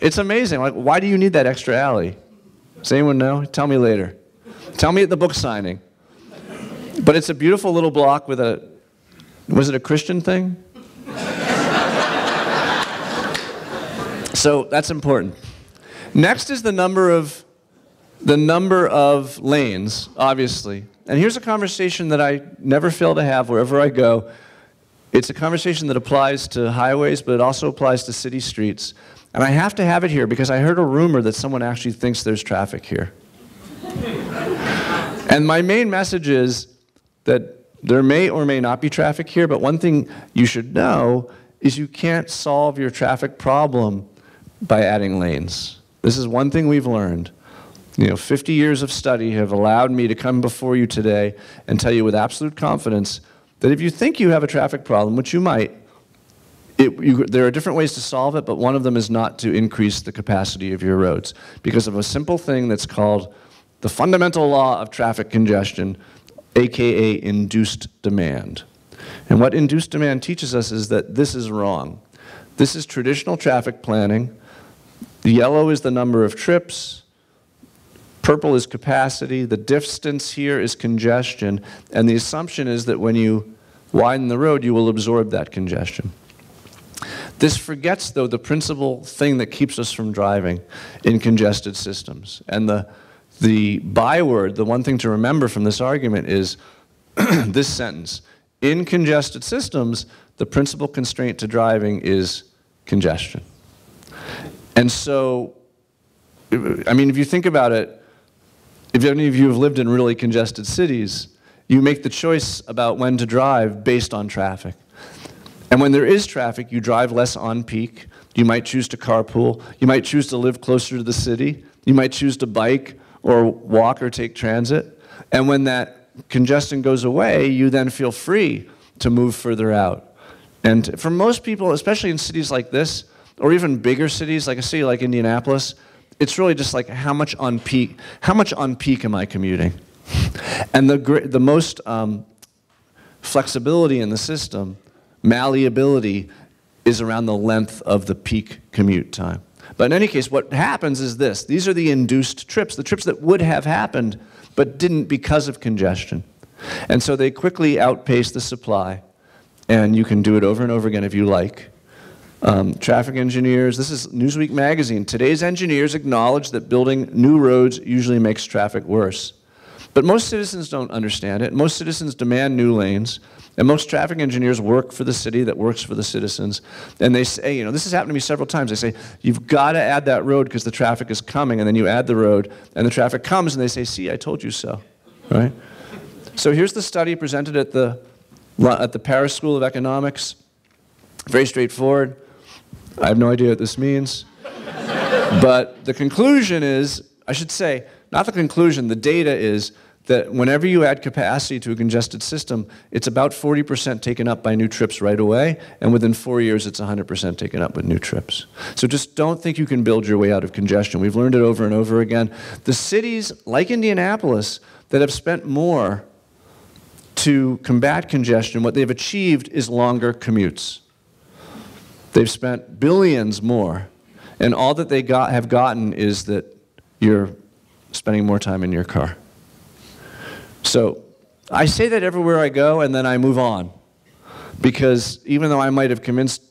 It's amazing. Like, why do you need that extra alley? Does anyone know? Tell me later. Tell me at the book signing. But it's a beautiful little block with a, was it a Christian thing? so that's important. Next is the number of, the number of lanes, obviously. And here's a conversation that I never fail to have wherever I go. It's a conversation that applies to highways, but it also applies to city streets. And I have to have it here because I heard a rumor that someone actually thinks there's traffic here. and my main message is that there may or may not be traffic here, but one thing you should know is you can't solve your traffic problem by adding lanes. This is one thing we've learned. You know, 50 years of study have allowed me to come before you today and tell you with absolute confidence that if you think you have a traffic problem, which you might, it, you, there are different ways to solve it, but one of them is not to increase the capacity of your roads because of a simple thing that's called the fundamental law of traffic congestion, aka induced demand. And what induced demand teaches us is that this is wrong. This is traditional traffic planning. The yellow is the number of trips. Purple is capacity. The distance here is congestion. And the assumption is that when you widen the road, you will absorb that congestion. This forgets, though, the principal thing that keeps us from driving in congested systems. And the, the byword, the one thing to remember from this argument is this sentence. In congested systems, the principal constraint to driving is congestion. And so, I mean, if you think about it, if any of you have lived in really congested cities, you make the choice about when to drive based on traffic. And when there is traffic, you drive less on peak. You might choose to carpool. You might choose to live closer to the city. You might choose to bike or walk or take transit. And when that congestion goes away, you then feel free to move further out. And for most people, especially in cities like this, or even bigger cities like a city like Indianapolis, it's really just like how much on peak, how much on peak am I commuting? And the, the most um, flexibility in the system malleability is around the length of the peak commute time. But in any case, what happens is this. These are the induced trips, the trips that would have happened but didn't because of congestion. And so they quickly outpace the supply, and you can do it over and over again if you like. Um, traffic engineers, this is Newsweek magazine. Today's engineers acknowledge that building new roads usually makes traffic worse. But most citizens don't understand it. Most citizens demand new lanes. And most traffic engineers work for the city that works for the citizens. And they say, you know, this has happened to me several times. They say, you've got to add that road because the traffic is coming. And then you add the road, and the traffic comes, and they say, see, I told you so. Right? So here's the study presented at the, at the Paris School of Economics. Very straightforward. I have no idea what this means. but the conclusion is, I should say, not the conclusion, the data is that whenever you add capacity to a congested system, it's about 40% taken up by new trips right away, and within four years, it's 100% taken up with new trips. So just don't think you can build your way out of congestion. We've learned it over and over again. The cities, like Indianapolis, that have spent more to combat congestion, what they've achieved is longer commutes. They've spent billions more, and all that they got, have gotten is that you're spending more time in your car. So I say that everywhere I go, and then I move on. Because even though I might have convinced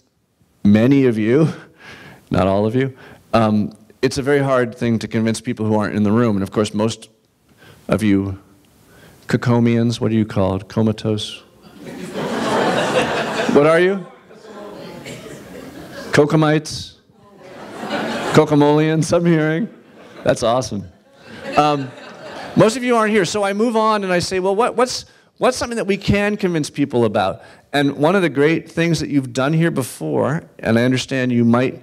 many of you, not all of you, um, it's a very hard thing to convince people who aren't in the room. And of course, most of you, cocomians, what are you called? Comatose? what are you? Kokomites? Cocomolians, I'm hearing. That's awesome. Um, most of you aren't here, so I move on and I say, well, what, what's, what's something that we can convince people about? And one of the great things that you've done here before, and I understand you might,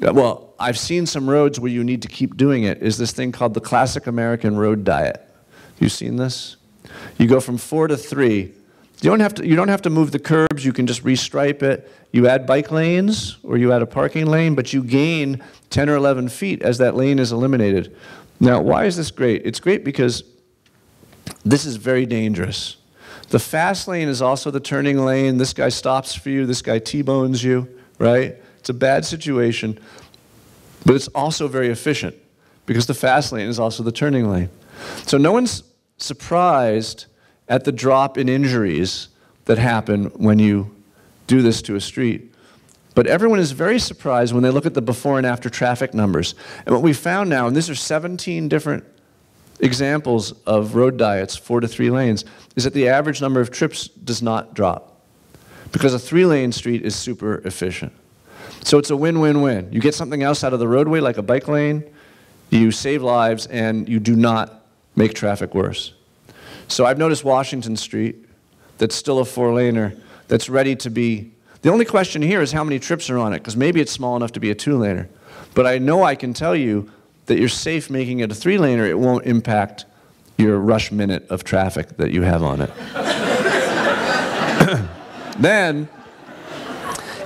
well, I've seen some roads where you need to keep doing it, is this thing called the classic American road diet. You've seen this? You go from four to three. You don't, have to, you don't have to move the curbs, you can just restripe it. You add bike lanes or you add a parking lane, but you gain 10 or 11 feet as that lane is eliminated. Now, why is this great? It's great because this is very dangerous. The fast lane is also the turning lane. This guy stops for you, this guy T-bones you, right? It's a bad situation, but it's also very efficient because the fast lane is also the turning lane. So no one's surprised at the drop in injuries that happen when you do this to a street. But everyone is very surprised when they look at the before and after traffic numbers. And what we found now, and these are 17 different examples of road diets, four to three lanes, is that the average number of trips does not drop. Because a three lane street is super efficient. So it's a win win win. You get something else out of the roadway, like a bike lane, you save lives, and you do not make traffic worse. So I've noticed Washington Street, that's still a four laner, that's ready to be the only question here is how many trips are on it, because maybe it's small enough to be a two-laner. But I know I can tell you that you're safe making it a three-laner. It won't impact your rush minute of traffic that you have on it. then,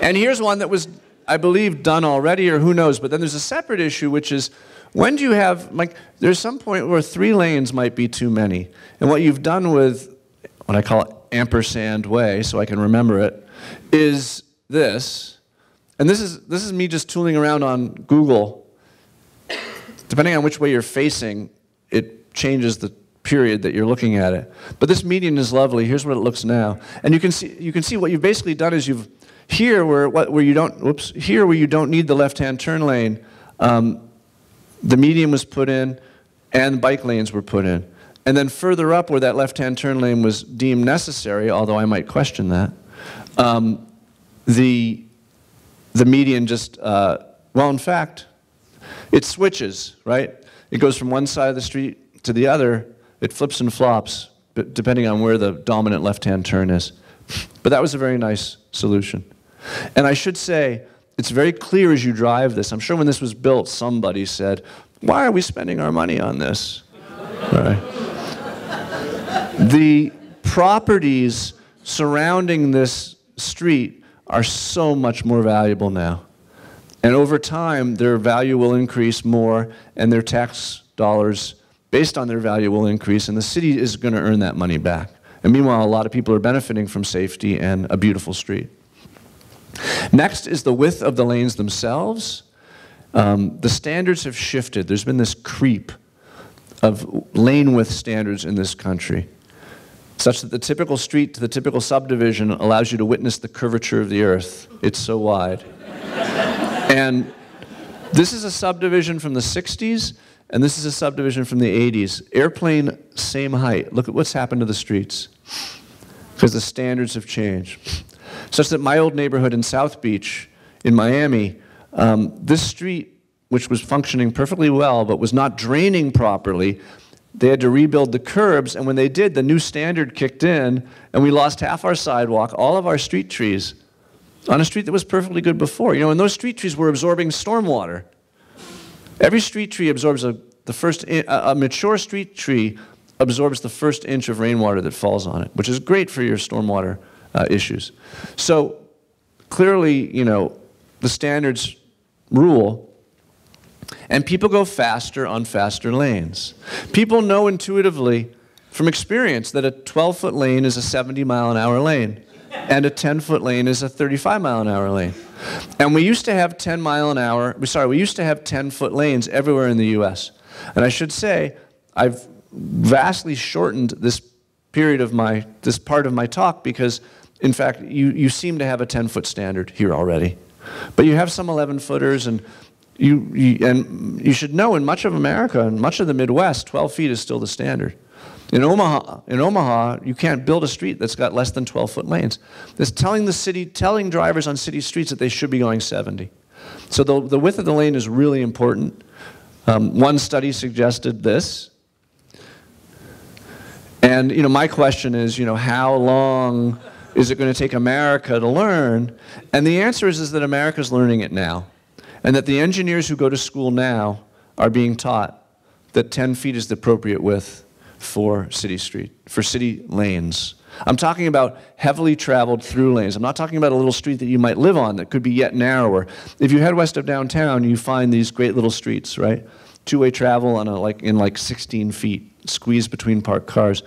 And here's one that was, I believe, done already, or who knows. But then there's a separate issue, which is when do you have, like, there's some point where three lanes might be too many. And what you've done with what I call ampersand way, so I can remember it, is this. And this is, this is me just tooling around on Google. Depending on which way you're facing, it changes the period that you're looking at it. But this median is lovely. Here's what it looks now. And you can see, you can see what you've basically done is you've, here where, where you don't, whoops, here where you don't need the left-hand turn lane, um, the median was put in and bike lanes were put in. And then further up where that left-hand turn lane was deemed necessary, although I might question that, um, the, the median just, uh, well, in fact, it switches, right? It goes from one side of the street to the other. It flips and flops, depending on where the dominant left-hand turn is. But that was a very nice solution. And I should say, it's very clear as you drive this. I'm sure when this was built, somebody said, why are we spending our money on this? Right. The properties surrounding this street are so much more valuable now. And over time, their value will increase more, and their tax dollars based on their value will increase, and the city is going to earn that money back. And meanwhile, a lot of people are benefiting from safety and a beautiful street. Next is the width of the lanes themselves. Um, the standards have shifted. There's been this creep of lane width standards in this country, such that the typical street to the typical subdivision allows you to witness the curvature of the earth. It's so wide. and this is a subdivision from the 60s, and this is a subdivision from the 80s. Airplane, same height. Look at what's happened to the streets, because the standards have changed. Such that my old neighborhood in South Beach in Miami, um, this street, which was functioning perfectly well but was not draining properly, they had to rebuild the curbs, and when they did, the new standard kicked in, and we lost half our sidewalk, all of our street trees, on a street that was perfectly good before. You know, and those street trees were absorbing stormwater. Every street tree absorbs a, the first, a, a mature street tree absorbs the first inch of rainwater that falls on it, which is great for your stormwater uh, issues. So clearly, you know, the standards rule and people go faster on faster lanes. People know intuitively from experience that a 12 foot lane is a 70 mile an hour lane and a 10 foot lane is a 35 mile an hour lane. And we used to have 10 mile an hour, sorry, we used to have 10 foot lanes everywhere in the US. And I should say, I've vastly shortened this period of my, this part of my talk because in fact, you, you seem to have a 10 foot standard here already. But you have some 11 footers, and you, you, and you should know in much of America and much of the Midwest, 12 feet is still the standard. In Omaha, in Omaha, you can't build a street that's got less than 12 foot lanes. It's telling the city, telling drivers on city streets that they should be going 70. So the, the width of the lane is really important. Um, one study suggested this. And you know, my question is, you know, how long is it going to take America to learn? And the answer is, is that America's learning it now. And that the engineers who go to school now are being taught that 10 feet is the appropriate width for city street, for city lanes. I'm talking about heavily traveled through lanes. I'm not talking about a little street that you might live on that could be yet narrower. If you head west of downtown, you find these great little streets, right? Two-way travel on a, like, in like 16 feet, squeezed between parked cars.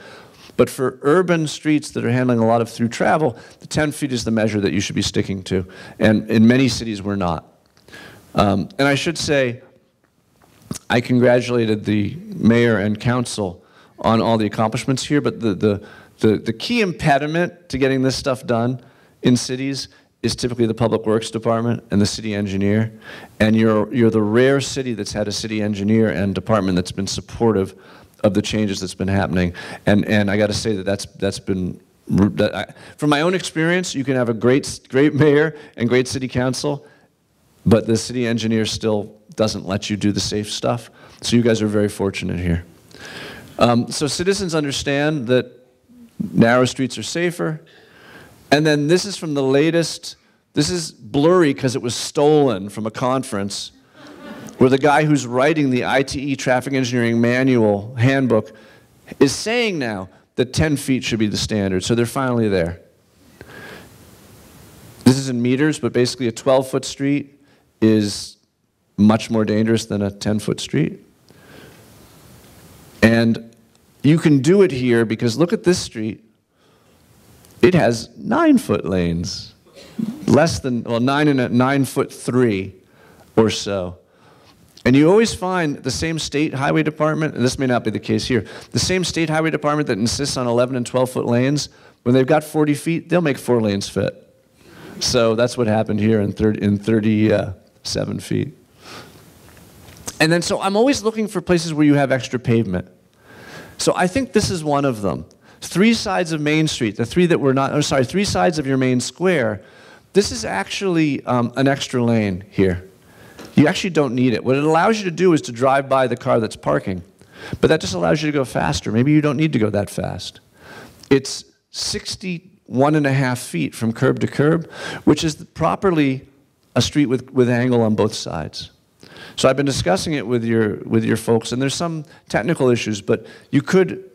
But for urban streets that are handling a lot of through travel, the 10 feet is the measure that you should be sticking to. And in many cities, we're not. Um, and I should say, I congratulated the mayor and council on all the accomplishments here, but the, the, the, the key impediment to getting this stuff done in cities is typically the public works department and the city engineer. And you're, you're the rare city that's had a city engineer and department that's been supportive of the changes that's been happening. And, and I got to say that that's, that's been, that I, from my own experience, you can have a great, great mayor and great city council, but the city engineer still doesn't let you do the safe stuff. So you guys are very fortunate here. Um, so citizens understand that narrow streets are safer. And then this is from the latest, this is blurry because it was stolen from a conference where the guy who's writing the ITE traffic engineering manual handbook is saying now that 10 feet should be the standard. So they're finally there. This is in meters, but basically a 12 foot street is much more dangerous than a 10 foot street. And you can do it here because look at this street. It has nine foot lanes, less than, well, nine and a, nine foot three or so. And you always find the same state highway department, and this may not be the case here, the same state highway department that insists on 11 and 12 foot lanes, when they've got 40 feet, they'll make four lanes fit. So that's what happened here in, 30, in uh, 37 feet. And then, so I'm always looking for places where you have extra pavement. So I think this is one of them. Three sides of Main Street, the three that were not, oh, sorry, three sides of your main square, this is actually um, an extra lane here. You actually don't need it. What it allows you to do is to drive by the car that's parking. But that just allows you to go faster. Maybe you don't need to go that fast. It's 61 and a half feet from curb to curb, which is properly a street with, with angle on both sides. So I've been discussing it with your, with your folks, and there's some technical issues, but you could,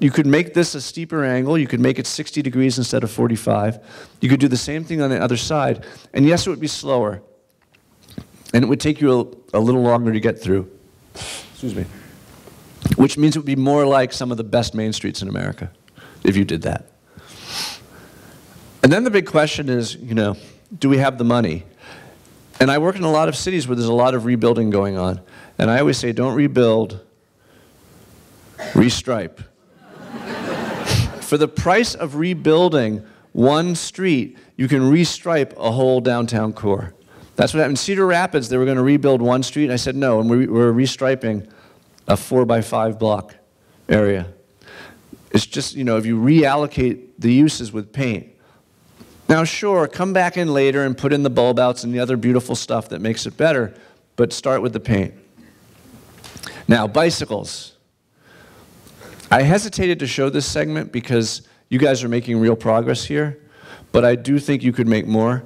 you could make this a steeper angle. You could make it 60 degrees instead of 45. You could do the same thing on the other side. And yes, it would be slower. And it would take you a, a little longer to get through. Excuse me. Which means it would be more like some of the best main streets in America if you did that. And then the big question is, you know, do we have the money? And I work in a lot of cities where there's a lot of rebuilding going on. And I always say, don't rebuild, restripe. For the price of rebuilding one street, you can restripe a whole downtown core. That's what happened. In Cedar Rapids, they were going to rebuild one street. And I said, no, and we're restriping a four by five block area. It's just, you know, if you reallocate the uses with paint, now, sure, come back in later and put in the bulb outs and the other beautiful stuff that makes it better, but start with the paint. Now, bicycles. I hesitated to show this segment because you guys are making real progress here, but I do think you could make more.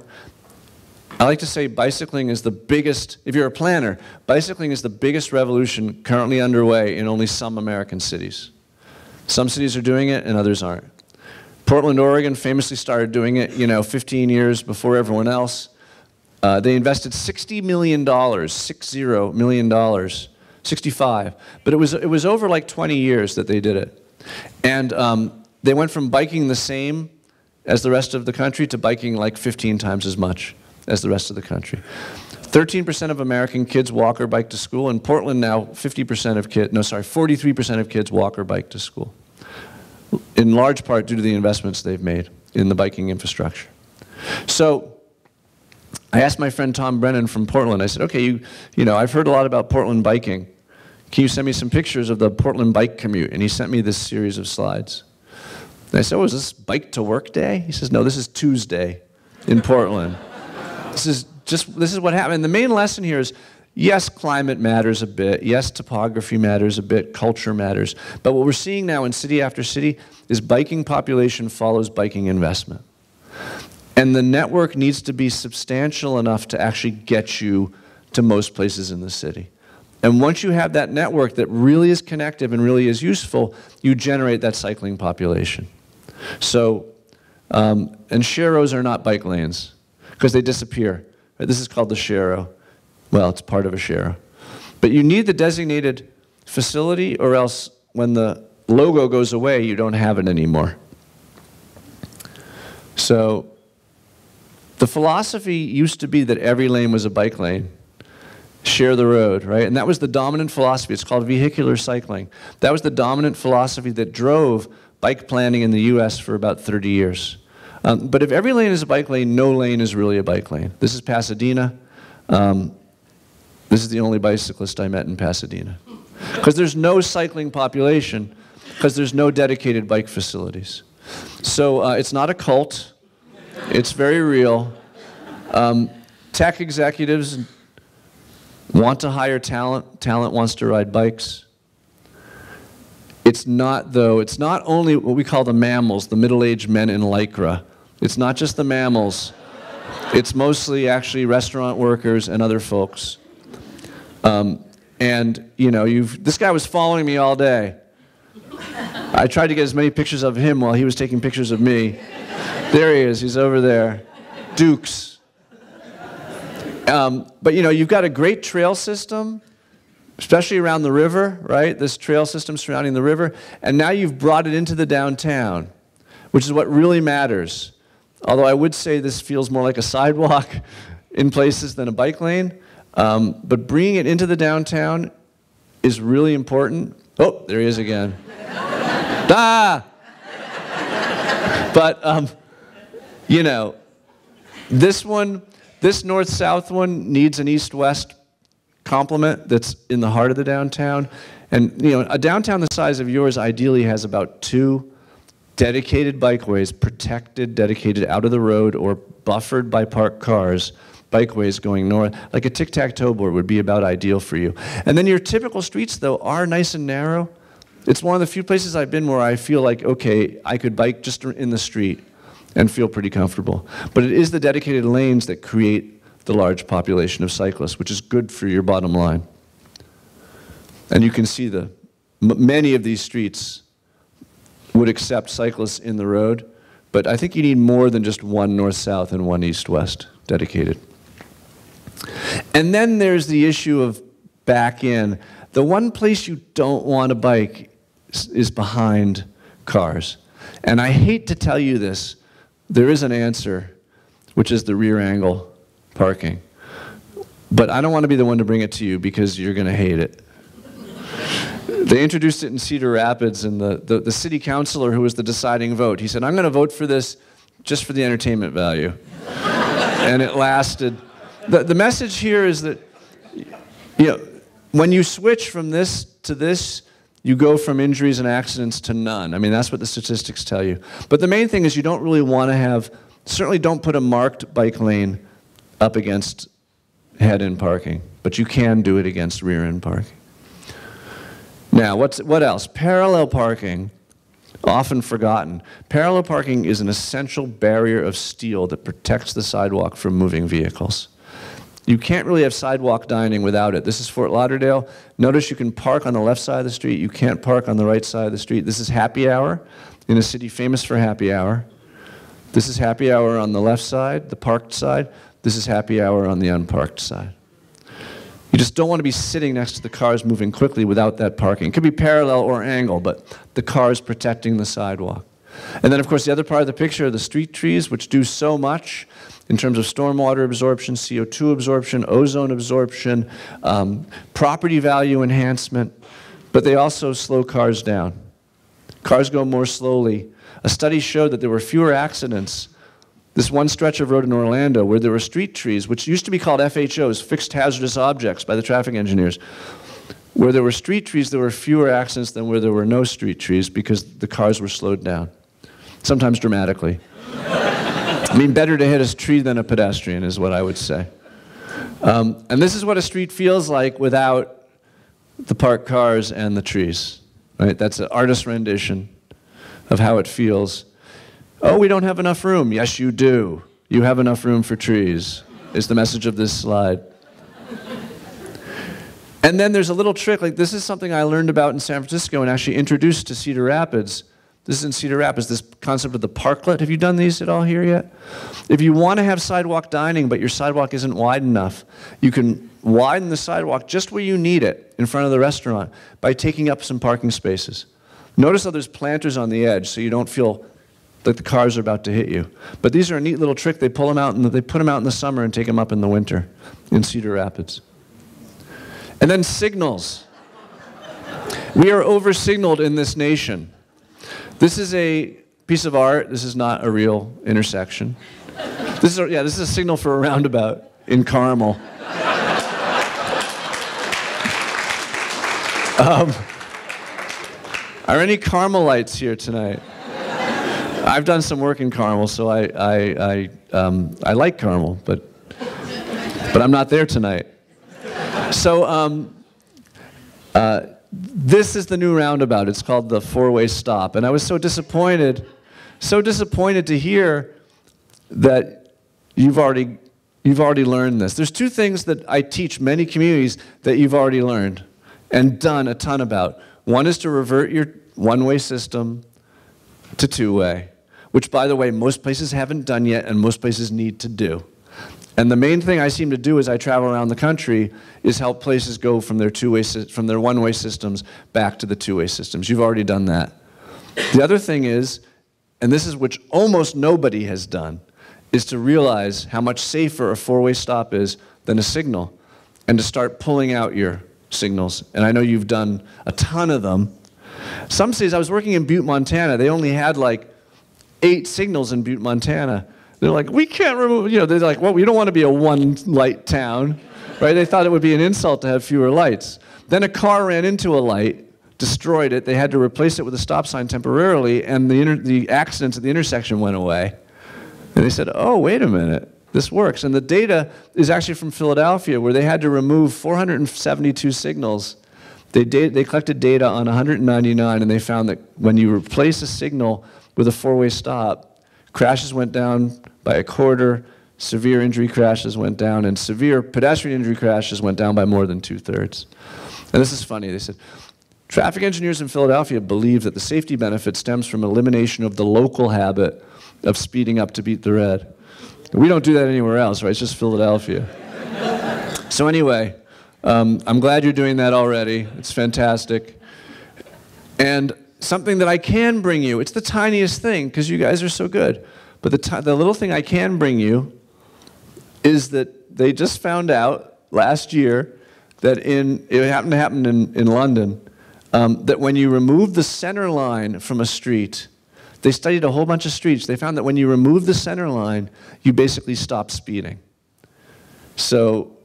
I like to say bicycling is the biggest, if you're a planner, bicycling is the biggest revolution currently underway in only some American cities. Some cities are doing it and others aren't. Portland, Oregon famously started doing it, you know, 15 years before everyone else. Uh, they invested $60 million, $60 million, 65. But it was, it was over like 20 years that they did it. And um, they went from biking the same as the rest of the country to biking like 15 times as much as the rest of the country. 13% of American kids walk or bike to school. In Portland now, 50% of kids, no, sorry, 43% of kids walk or bike to school in large part due to the investments they've made in the biking infrastructure. So I asked my friend Tom Brennan from Portland, I said, okay, you, you know, I've heard a lot about Portland biking. Can you send me some pictures of the Portland bike commute? And he sent me this series of slides. And I said, oh, is this bike to work day? He says, no, this is Tuesday in Portland. this is just, this is what happened. And the main lesson here is Yes, climate matters a bit. Yes, topography matters a bit. Culture matters. But what we're seeing now in city after city is biking population follows biking investment. And the network needs to be substantial enough to actually get you to most places in the city. And once you have that network that really is connective and really is useful, you generate that cycling population. So, um, and sharrows are not bike lanes because they disappear. This is called the sharrow. Well, it's part of a share. But you need the designated facility or else when the logo goes away, you don't have it anymore. So the philosophy used to be that every lane was a bike lane. Share the road, right? And that was the dominant philosophy. It's called vehicular cycling. That was the dominant philosophy that drove bike planning in the US for about 30 years. Um, but if every lane is a bike lane, no lane is really a bike lane. This is Pasadena. Um, this is the only bicyclist I met in Pasadena. Because there's no cycling population, because there's no dedicated bike facilities. So uh, it's not a cult, it's very real. Um, tech executives want to hire talent, talent wants to ride bikes. It's not, though, it's not only what we call the mammals, the middle aged men in Lycra. It's not just the mammals, it's mostly actually restaurant workers and other folks. Um, and, you know, you've, this guy was following me all day. I tried to get as many pictures of him while he was taking pictures of me. There he is, he's over there. Dukes. Um, but you know, you've got a great trail system, especially around the river, right? This trail system surrounding the river. And now you've brought it into the downtown, which is what really matters. Although I would say this feels more like a sidewalk in places than a bike lane. Um, but bringing it into the downtown is really important. Oh, there he is again. ah! But, um, you know, this one, this north-south one needs an east-west complement that's in the heart of the downtown. And, you know, a downtown the size of yours ideally has about two dedicated bikeways, protected, dedicated out of the road or buffered by parked cars bikeways going north, like a tic-tac-toe board would be about ideal for you. And then your typical streets, though, are nice and narrow. It's one of the few places I've been where I feel like, okay, I could bike just in the street and feel pretty comfortable. But it is the dedicated lanes that create the large population of cyclists, which is good for your bottom line. And you can see the many of these streets would accept cyclists in the road, but I think you need more than just one north-south and one east-west dedicated. And then there's the issue of back in. The one place you don't want to bike is behind cars. And I hate to tell you this, there is an answer, which is the rear angle parking. But I don't want to be the one to bring it to you because you're going to hate it. They introduced it in Cedar Rapids, and the, the, the city councilor who was the deciding vote, he said, I'm going to vote for this just for the entertainment value. and it lasted. The, the message here is that, you know, when you switch from this to this, you go from injuries and accidents to none. I mean, that's what the statistics tell you. But the main thing is you don't really want to have, certainly don't put a marked bike lane up against head-in parking, but you can do it against rear-end parking. Now, what's, what else? Parallel parking, often forgotten. Parallel parking is an essential barrier of steel that protects the sidewalk from moving vehicles. You can't really have sidewalk dining without it. This is Fort Lauderdale. Notice you can park on the left side of the street. You can't park on the right side of the street. This is happy hour in a city famous for happy hour. This is happy hour on the left side, the parked side. This is happy hour on the unparked side. You just don't want to be sitting next to the cars moving quickly without that parking. It could be parallel or angle, but the car is protecting the sidewalk. And then, of course, the other part of the picture are the street trees, which do so much in terms of stormwater absorption, CO2 absorption, ozone absorption, um, property value enhancement, but they also slow cars down. Cars go more slowly. A study showed that there were fewer accidents. This one stretch of road in Orlando where there were street trees, which used to be called FHOs, fixed hazardous objects by the traffic engineers. Where there were street trees, there were fewer accidents than where there were no street trees because the cars were slowed down, sometimes dramatically. I mean, better to hit a tree than a pedestrian is what I would say. Um, and this is what a street feels like without the parked cars and the trees. Right? That's an artist's rendition of how it feels. Oh, we don't have enough room. Yes, you do. You have enough room for trees, is the message of this slide. And then there's a little trick, like this is something I learned about in San Francisco and actually introduced to Cedar Rapids. This is in Cedar Rapids, this concept of the parklet. Have you done these at all here yet? If you want to have sidewalk dining, but your sidewalk isn't wide enough, you can widen the sidewalk just where you need it in front of the restaurant by taking up some parking spaces. Notice how there's planters on the edge so you don't feel like the cars are about to hit you. But these are a neat little trick. They pull them out and they put them out in the summer and take them up in the winter in Cedar Rapids. And then signals. We are over signaled in this nation. This is a piece of art. This is not a real intersection. This is a, yeah, this is a signal for a roundabout in Carmel. Um, are any Carmelites here tonight? I've done some work in Carmel, so I, I, I, um, I like Carmel, but, but I'm not there tonight. So um, uh, this is the new roundabout. It's called the four-way stop. And I was so disappointed, so disappointed to hear that you've already, you've already learned this. There's two things that I teach many communities that you've already learned and done a ton about. One is to revert your one-way system to two-way. which, by the way, most places haven't done yet and most places need to do. And the main thing I seem to do as I travel around the country is help places go from their two-way from their one-way systems back to the two-way systems. You've already done that. The other thing is, and this is which almost nobody has done, is to realize how much safer a four-way stop is than a signal, and to start pulling out your signals. And I know you've done a ton of them. Some cities, I was working in Butte, Montana. They only had like eight signals in Butte, Montana. They're like, we can't remove, you know, they're like, well, we don't want to be a one light town, right? They thought it would be an insult to have fewer lights. Then a car ran into a light, destroyed it. They had to replace it with a stop sign temporarily, and the, the accidents at the intersection went away. And they said, oh, wait a minute, this works. And the data is actually from Philadelphia, where they had to remove 472 signals. They, they collected data on 199, and they found that when you replace a signal with a four way stop, Crashes went down by a quarter, severe injury crashes went down, and severe pedestrian injury crashes went down by more than two thirds. And this is funny. They said, Traffic engineers in Philadelphia believe that the safety benefit stems from elimination of the local habit of speeding up to beat the red. We don't do that anywhere else, right? It's just Philadelphia. so, anyway, um, I'm glad you're doing that already. It's fantastic. And something that I can bring you. It's the tiniest thing because you guys are so good. But the, the little thing I can bring you is that they just found out last year that in, it happened to happen in, in London, um, that when you remove the center line from a street, they studied a whole bunch of streets. They found that when you remove the center line, you basically stop speeding. So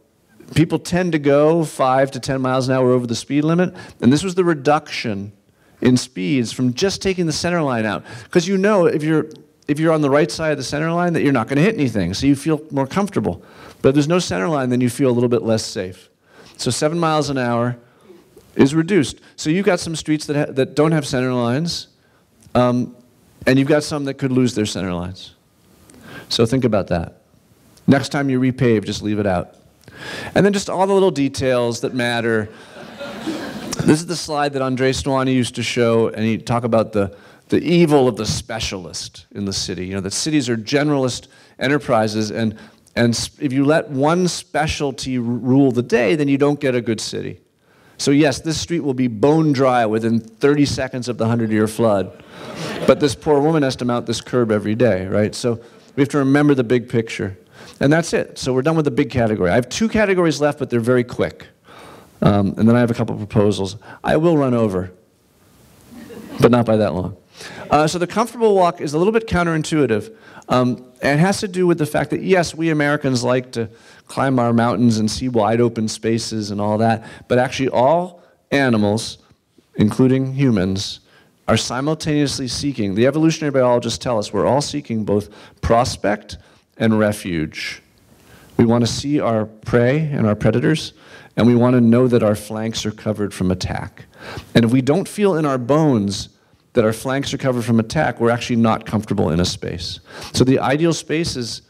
people tend to go five to 10 miles an hour over the speed limit, and this was the reduction in speeds from just taking the center line out. Because you know if you're, if you're on the right side of the center line that you're not going to hit anything, so you feel more comfortable. But if there's no center line, then you feel a little bit less safe. So seven miles an hour is reduced. So you've got some streets that, that don't have center lines, um, and you've got some that could lose their center lines. So think about that. Next time you repave, just leave it out. And then just all the little details that matter. This is the slide that Andres Duany used to show, and he'd talk about the, the evil of the specialist in the city. You know, that cities are generalist enterprises, and, and if you let one specialty rule the day, then you don't get a good city. So, yes, this street will be bone dry within 30 seconds of the 100 year flood. But this poor woman has to mount this curb every day, right? So, we have to remember the big picture. And that's it. So, we're done with the big category. I have two categories left, but they're very quick. Um, and then I have a couple proposals. I will run over, but not by that long. Uh, so the comfortable walk is a little bit counterintuitive. Um, and has to do with the fact that, yes, we Americans like to climb our mountains and see wide open spaces and all that, but actually, all animals, including humans, are simultaneously seeking, the evolutionary biologists tell us, we're all seeking both prospect and refuge. We want to see our prey and our predators, and we want to know that our flanks are covered from attack. And if we don't feel in our bones that our flanks are covered from attack, we're actually not comfortable in a space. So the ideal spaces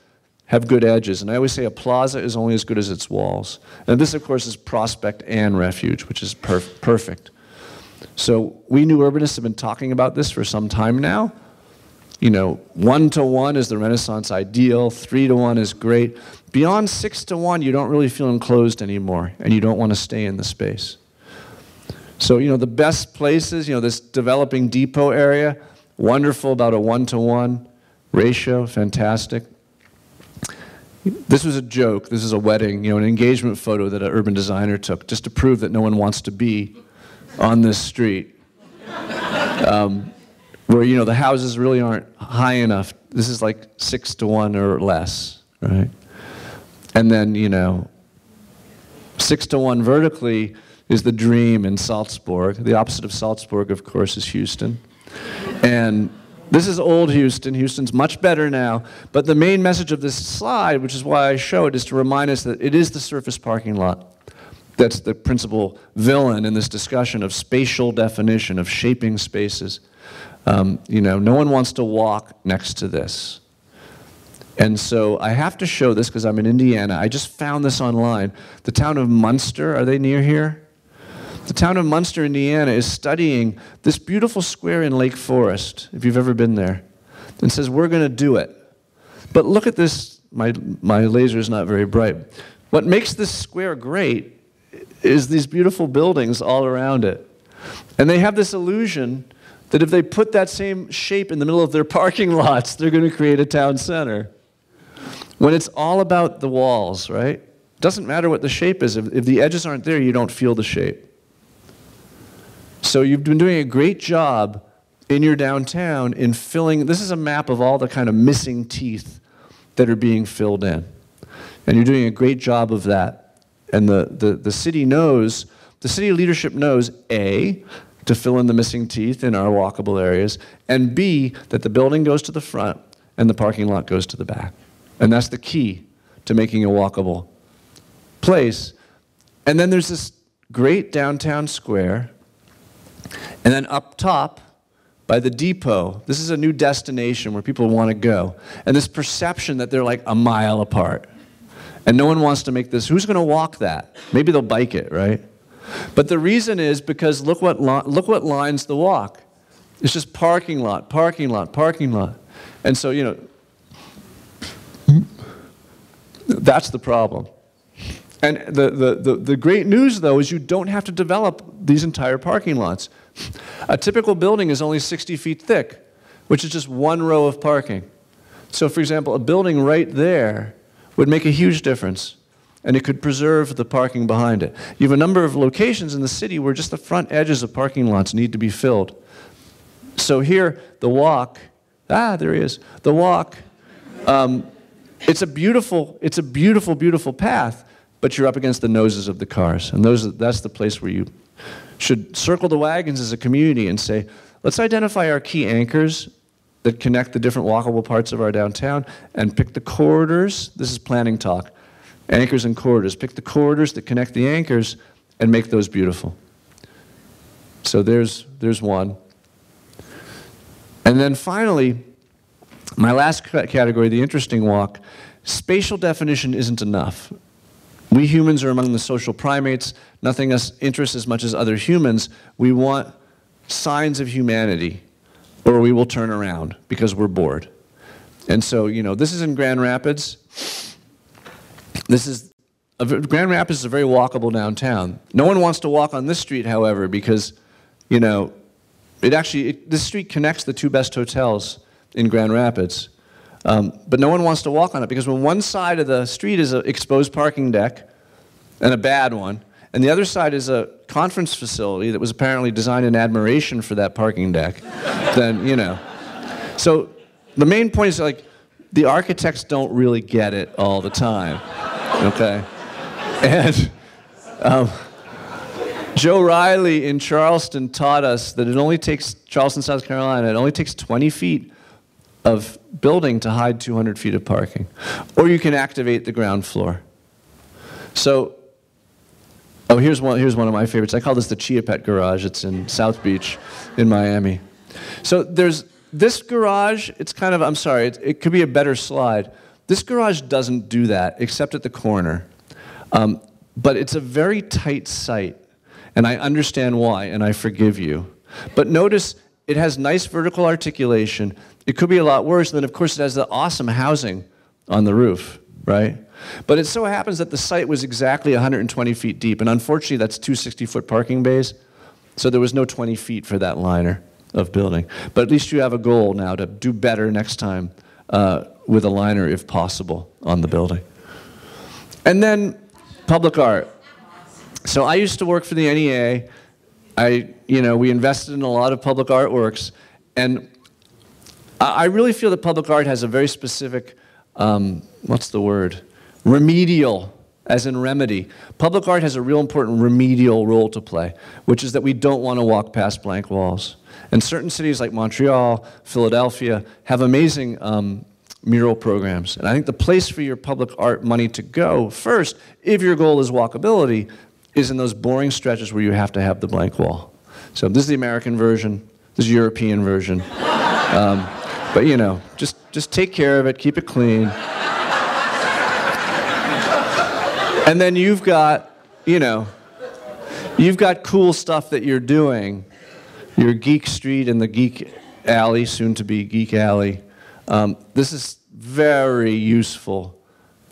have good edges. And I always say a plaza is only as good as its walls. And this, of course, is prospect and refuge, which is perf perfect. So we new urbanists have been talking about this for some time now. You know, one to one is the Renaissance ideal, three to one is great. Beyond six to one, you don't really feel enclosed anymore, and you don't want to stay in the space. So, you know, the best places, you know, this developing depot area, wonderful, about a one to one ratio, fantastic. This was a joke. This is a wedding, you know, an engagement photo that an urban designer took just to prove that no one wants to be on this street. Um, where, you know, the houses really aren't high enough. This is like six to one or less, right? And then, you know, six to one vertically is the dream in Salzburg. The opposite of Salzburg, of course, is Houston. And this is old Houston. Houston's much better now. But the main message of this slide, which is why I show it, is to remind us that it is the surface parking lot that's the principal villain in this discussion of spatial definition, of shaping spaces. Um, you know, no one wants to walk next to this. And so I have to show this because I'm in Indiana. I just found this online. The town of Munster, are they near here? The town of Munster, Indiana is studying this beautiful square in Lake Forest, if you've ever been there. and says, We're going to do it. But look at this. My, my laser is not very bright. What makes this square great is these beautiful buildings all around it. And they have this illusion that if they put that same shape in the middle of their parking lots, they're going to create a town center. When it's all about the walls, right? Doesn't matter what the shape is. If, if the edges aren't there, you don't feel the shape. So you've been doing a great job in your downtown in filling. This is a map of all the kind of missing teeth that are being filled in. And you're doing a great job of that. And the, the, the city knows, the city leadership knows, A, to fill in the missing teeth in our walkable areas, and B, that the building goes to the front and the parking lot goes to the back. And that's the key to making a walkable place. And then there's this great downtown square. And then up top, by the depot, this is a new destination where people want to go. And this perception that they're like a mile apart. And no one wants to make this. Who's going to walk that? Maybe they'll bike it, right? But the reason is because look what, look what lines the walk. It's just parking lot, parking lot, parking lot. And so, you know, that's the problem. And the, the, the, the, great news, though, is you don't have to develop these entire parking lots. A typical building is only 60 feet thick, which is just one row of parking. So, for example, a building right there would make a huge difference, and it could preserve the parking behind it. You have a number of locations in the city where just the front edges of parking lots need to be filled. So here, the walk, ah, there he is, the walk. Um, it's a beautiful, it's a beautiful, beautiful path, but you're up against the noses of the cars. And those, that's the place where you should circle the wagons as a community and say, let's identify our key anchors that connect the different walkable parts of our downtown and pick the corridors. This is planning talk. Anchors and corridors. Pick the corridors that connect the anchors and make those beautiful. So there's, there's one. And then finally, my last category, the interesting walk, spatial definition isn't enough. We humans are among the social primates. Nothing us interests as much as other humans. We want signs of humanity, or we will turn around because we're bored. And so, you know, this is in Grand Rapids. This is a, Grand Rapids is a very walkable downtown. No one wants to walk on this street, however, because, you know, it actually it, this street connects the two best hotels in Grand Rapids. Um, but no one wants to walk on it because when one side of the street is an exposed parking deck, and a bad one, and the other side is a conference facility that was apparently designed in admiration for that parking deck, then, you know. So the main point is like, the architects don't really get it all the time, okay? And um, Joe Riley in Charleston taught us that it only takes, Charleston, South Carolina, it only takes 20 feet of building to hide 200 feet of parking. Or you can activate the ground floor. So, oh, here's one, here's one of my favorites. I call this the Chia Pet Garage. It's in South Beach in Miami. So there's this garage, it's kind of, I'm sorry, it, it could be a better slide. This garage doesn't do that except at the corner. Um, but it's a very tight site, and I understand why, and I forgive you. But notice it has nice vertical articulation. It could be a lot worse, and then of course it has the awesome housing on the roof, right? But it so happens that the site was exactly 120 feet deep, and unfortunately that's two 60-foot parking bays, so there was no 20 feet for that liner of building. But at least you have a goal now to do better next time uh, with a liner if possible on the building. And then public art. So I used to work for the NEA. I, you know, we invested in a lot of public artworks, and I really feel that public art has a very specific, um, what's the word, remedial, as in remedy. Public art has a real important remedial role to play, which is that we don't want to walk past blank walls. And certain cities like Montreal, Philadelphia, have amazing um, mural programs. And I think the place for your public art money to go first, if your goal is walkability, is in those boring stretches where you have to have the blank wall. So this is the American version. This is the European version. Um, but you know, just just take care of it, keep it clean. and then you've got, you know, you've got cool stuff that you're doing. Your Geek Street and the Geek Alley, soon to be Geek Alley. Um, this is very useful.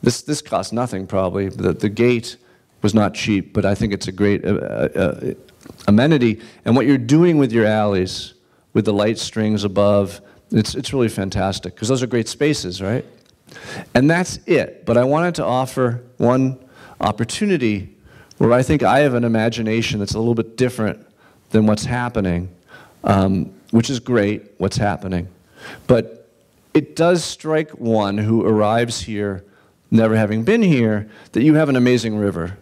This, this costs nothing probably. The, the gate was not cheap, but I think it's a great uh, uh, amenity. And what you're doing with your alleys, with the light strings above, it's, it's really fantastic because those are great spaces, right? And that's it. But I wanted to offer one opportunity where I think I have an imagination that's a little bit different than what's happening, um, which is great, what's happening. But it does strike one who arrives here, never having been here, that you have an amazing river.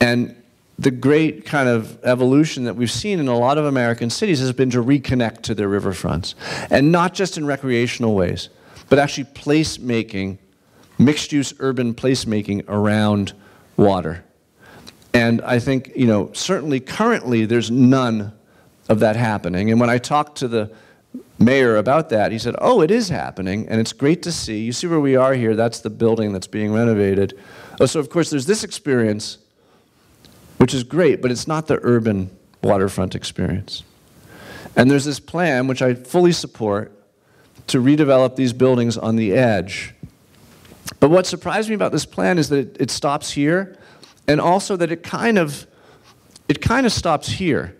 And the great kind of evolution that we've seen in a lot of American cities has been to reconnect to their riverfronts. And not just in recreational ways, but actually placemaking, mixed use urban placemaking around water. And I think, you know, certainly currently there's none of that happening. And when I talked to the mayor about that, he said, oh, it is happening, and it's great to see. You see where we are here, that's the building that's being renovated. Oh, so of course there's this experience, which is great, but it's not the urban waterfront experience. And there's this plan, which I fully support, to redevelop these buildings on the edge. But what surprised me about this plan is that it, it stops here and also that it kind of it kind of stops here.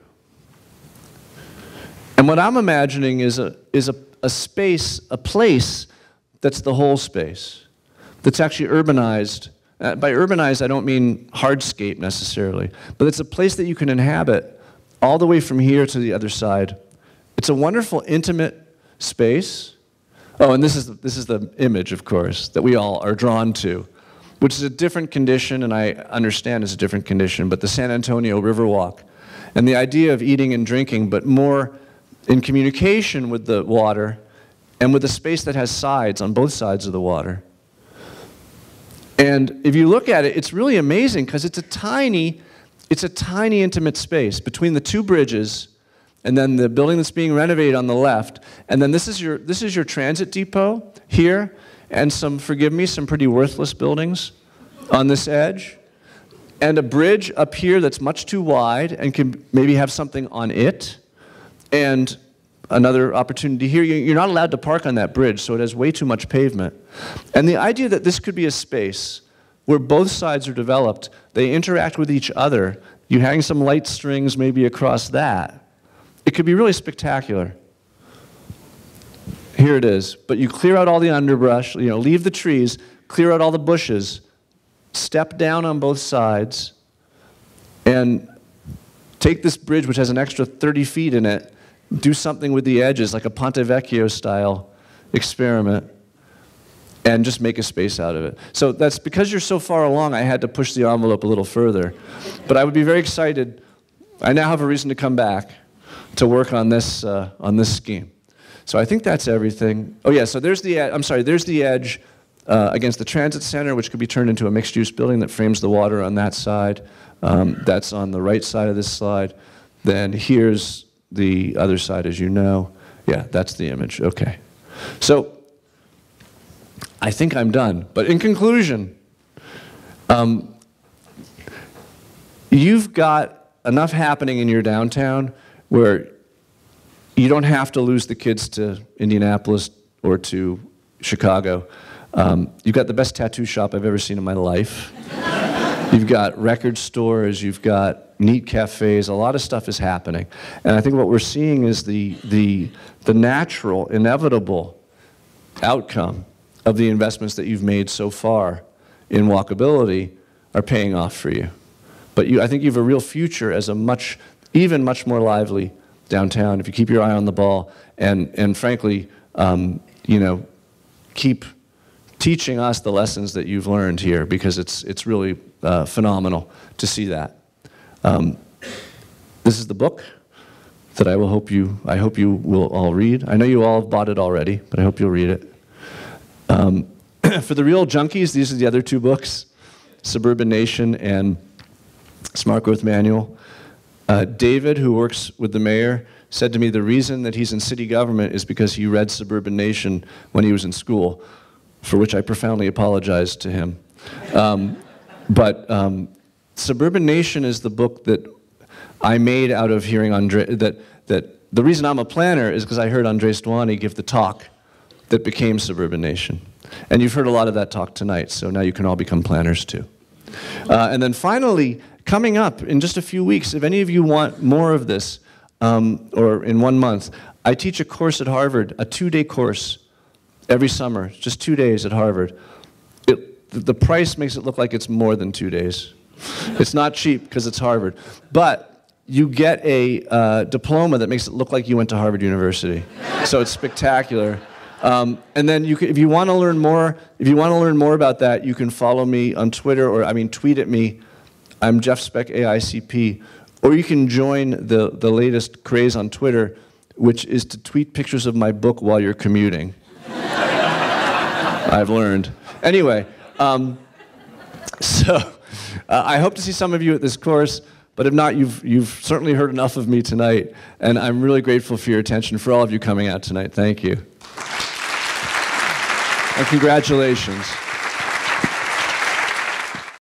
And what I'm imagining is a is a, a space, a place that's the whole space, that's actually urbanized. Uh, by urbanized, I don't mean hardscape necessarily, but it's a place that you can inhabit all the way from here to the other side. It's a wonderful, intimate space. Oh, and this is, this is the image, of course, that we all are drawn to which is a different condition, and I understand is a different condition, but the San Antonio Riverwalk. And the idea of eating and drinking, but more in communication with the water and with a space that has sides on both sides of the water. And if you look at it, it's really amazing because it's a tiny, it's a tiny intimate space between the two bridges and then the building that's being renovated on the left. And then this is your, this is your transit depot here and some, forgive me, some pretty worthless buildings on this edge, and a bridge up here that's much too wide and can maybe have something on it, and another opportunity here. You're not allowed to park on that bridge, so it has way too much pavement. And the idea that this could be a space where both sides are developed, they interact with each other, you hang some light strings maybe across that, it could be really spectacular. Here it is. But you clear out all the underbrush, you know, leave the trees, clear out all the bushes, step down on both sides, and take this bridge, which has an extra 30 feet in it, do something with the edges, like a Ponte Vecchio style experiment, and just make a space out of it. So that's because you're so far along, I had to push the envelope a little further. But I would be very excited. I now have a reason to come back to work on this, uh, on this scheme. So I think that's everything. Oh yeah, so there's the, I'm sorry, there's the edge uh, against the transit center, which could be turned into a mixed-use building that frames the water on that side. Um, that's on the right side of this slide. Then here's the other side, as you know. Yeah, that's the image, okay. So I think I'm done. But in conclusion, um, you've got enough happening in your downtown where you don't have to lose the kids to Indianapolis or to Chicago. Um, you've got the best tattoo shop I've ever seen in my life. You've got record stores, you've got neat cafes, a lot of stuff is happening. And I think what we're seeing is the, the, the natural, inevitable outcome of the investments that you've made so far in walkability are paying off for you. But you, I think you have a real future as a much, even much more lively downtown, if you keep your eye on the ball, and, and frankly, um, you know, keep teaching us the lessons that you've learned here because it's, it's really uh, phenomenal to see that. Um, this is the book that I will hope you, I hope you will all read. I know you all have bought it already, but I hope you'll read it. Um, for the real junkies, these are the other two books, Suburban Nation and Smart Growth Manual. Uh, David, who works with the mayor, said to me the reason that he's in city government is because he read Suburban Nation when he was in school, for which I profoundly apologize to him. Um, but um, Suburban Nation is the book that I made out of hearing Andre, that, that the reason I'm a planner is because I heard Andres Duany give the talk that became Suburban Nation. And you've heard a lot of that talk tonight, so now you can all become planners too. Uh, and then finally, coming up in just a few weeks, if any of you want more of this, um, or in one month, I teach a course at Harvard, a two day course every summer, just two days at Harvard. It, the price makes it look like it's more than two days. It's not cheap because it's Harvard. But you get a uh, diploma that makes it look like you went to Harvard University. So it's spectacular. Um, and then you can, if you want to learn more, if you want to learn more about that, you can follow me on Twitter or I mean tweet at me. I'm Jeff Speck AICP, or you can join the the latest craze on Twitter, which is to tweet pictures of my book while you're commuting. I've learned. Anyway, um, so uh, I hope to see some of you at this course. But if not, you've, you've certainly heard enough of me tonight, and I'm really grateful for your attention, for all of you coming out tonight. Thank you. And congratulations.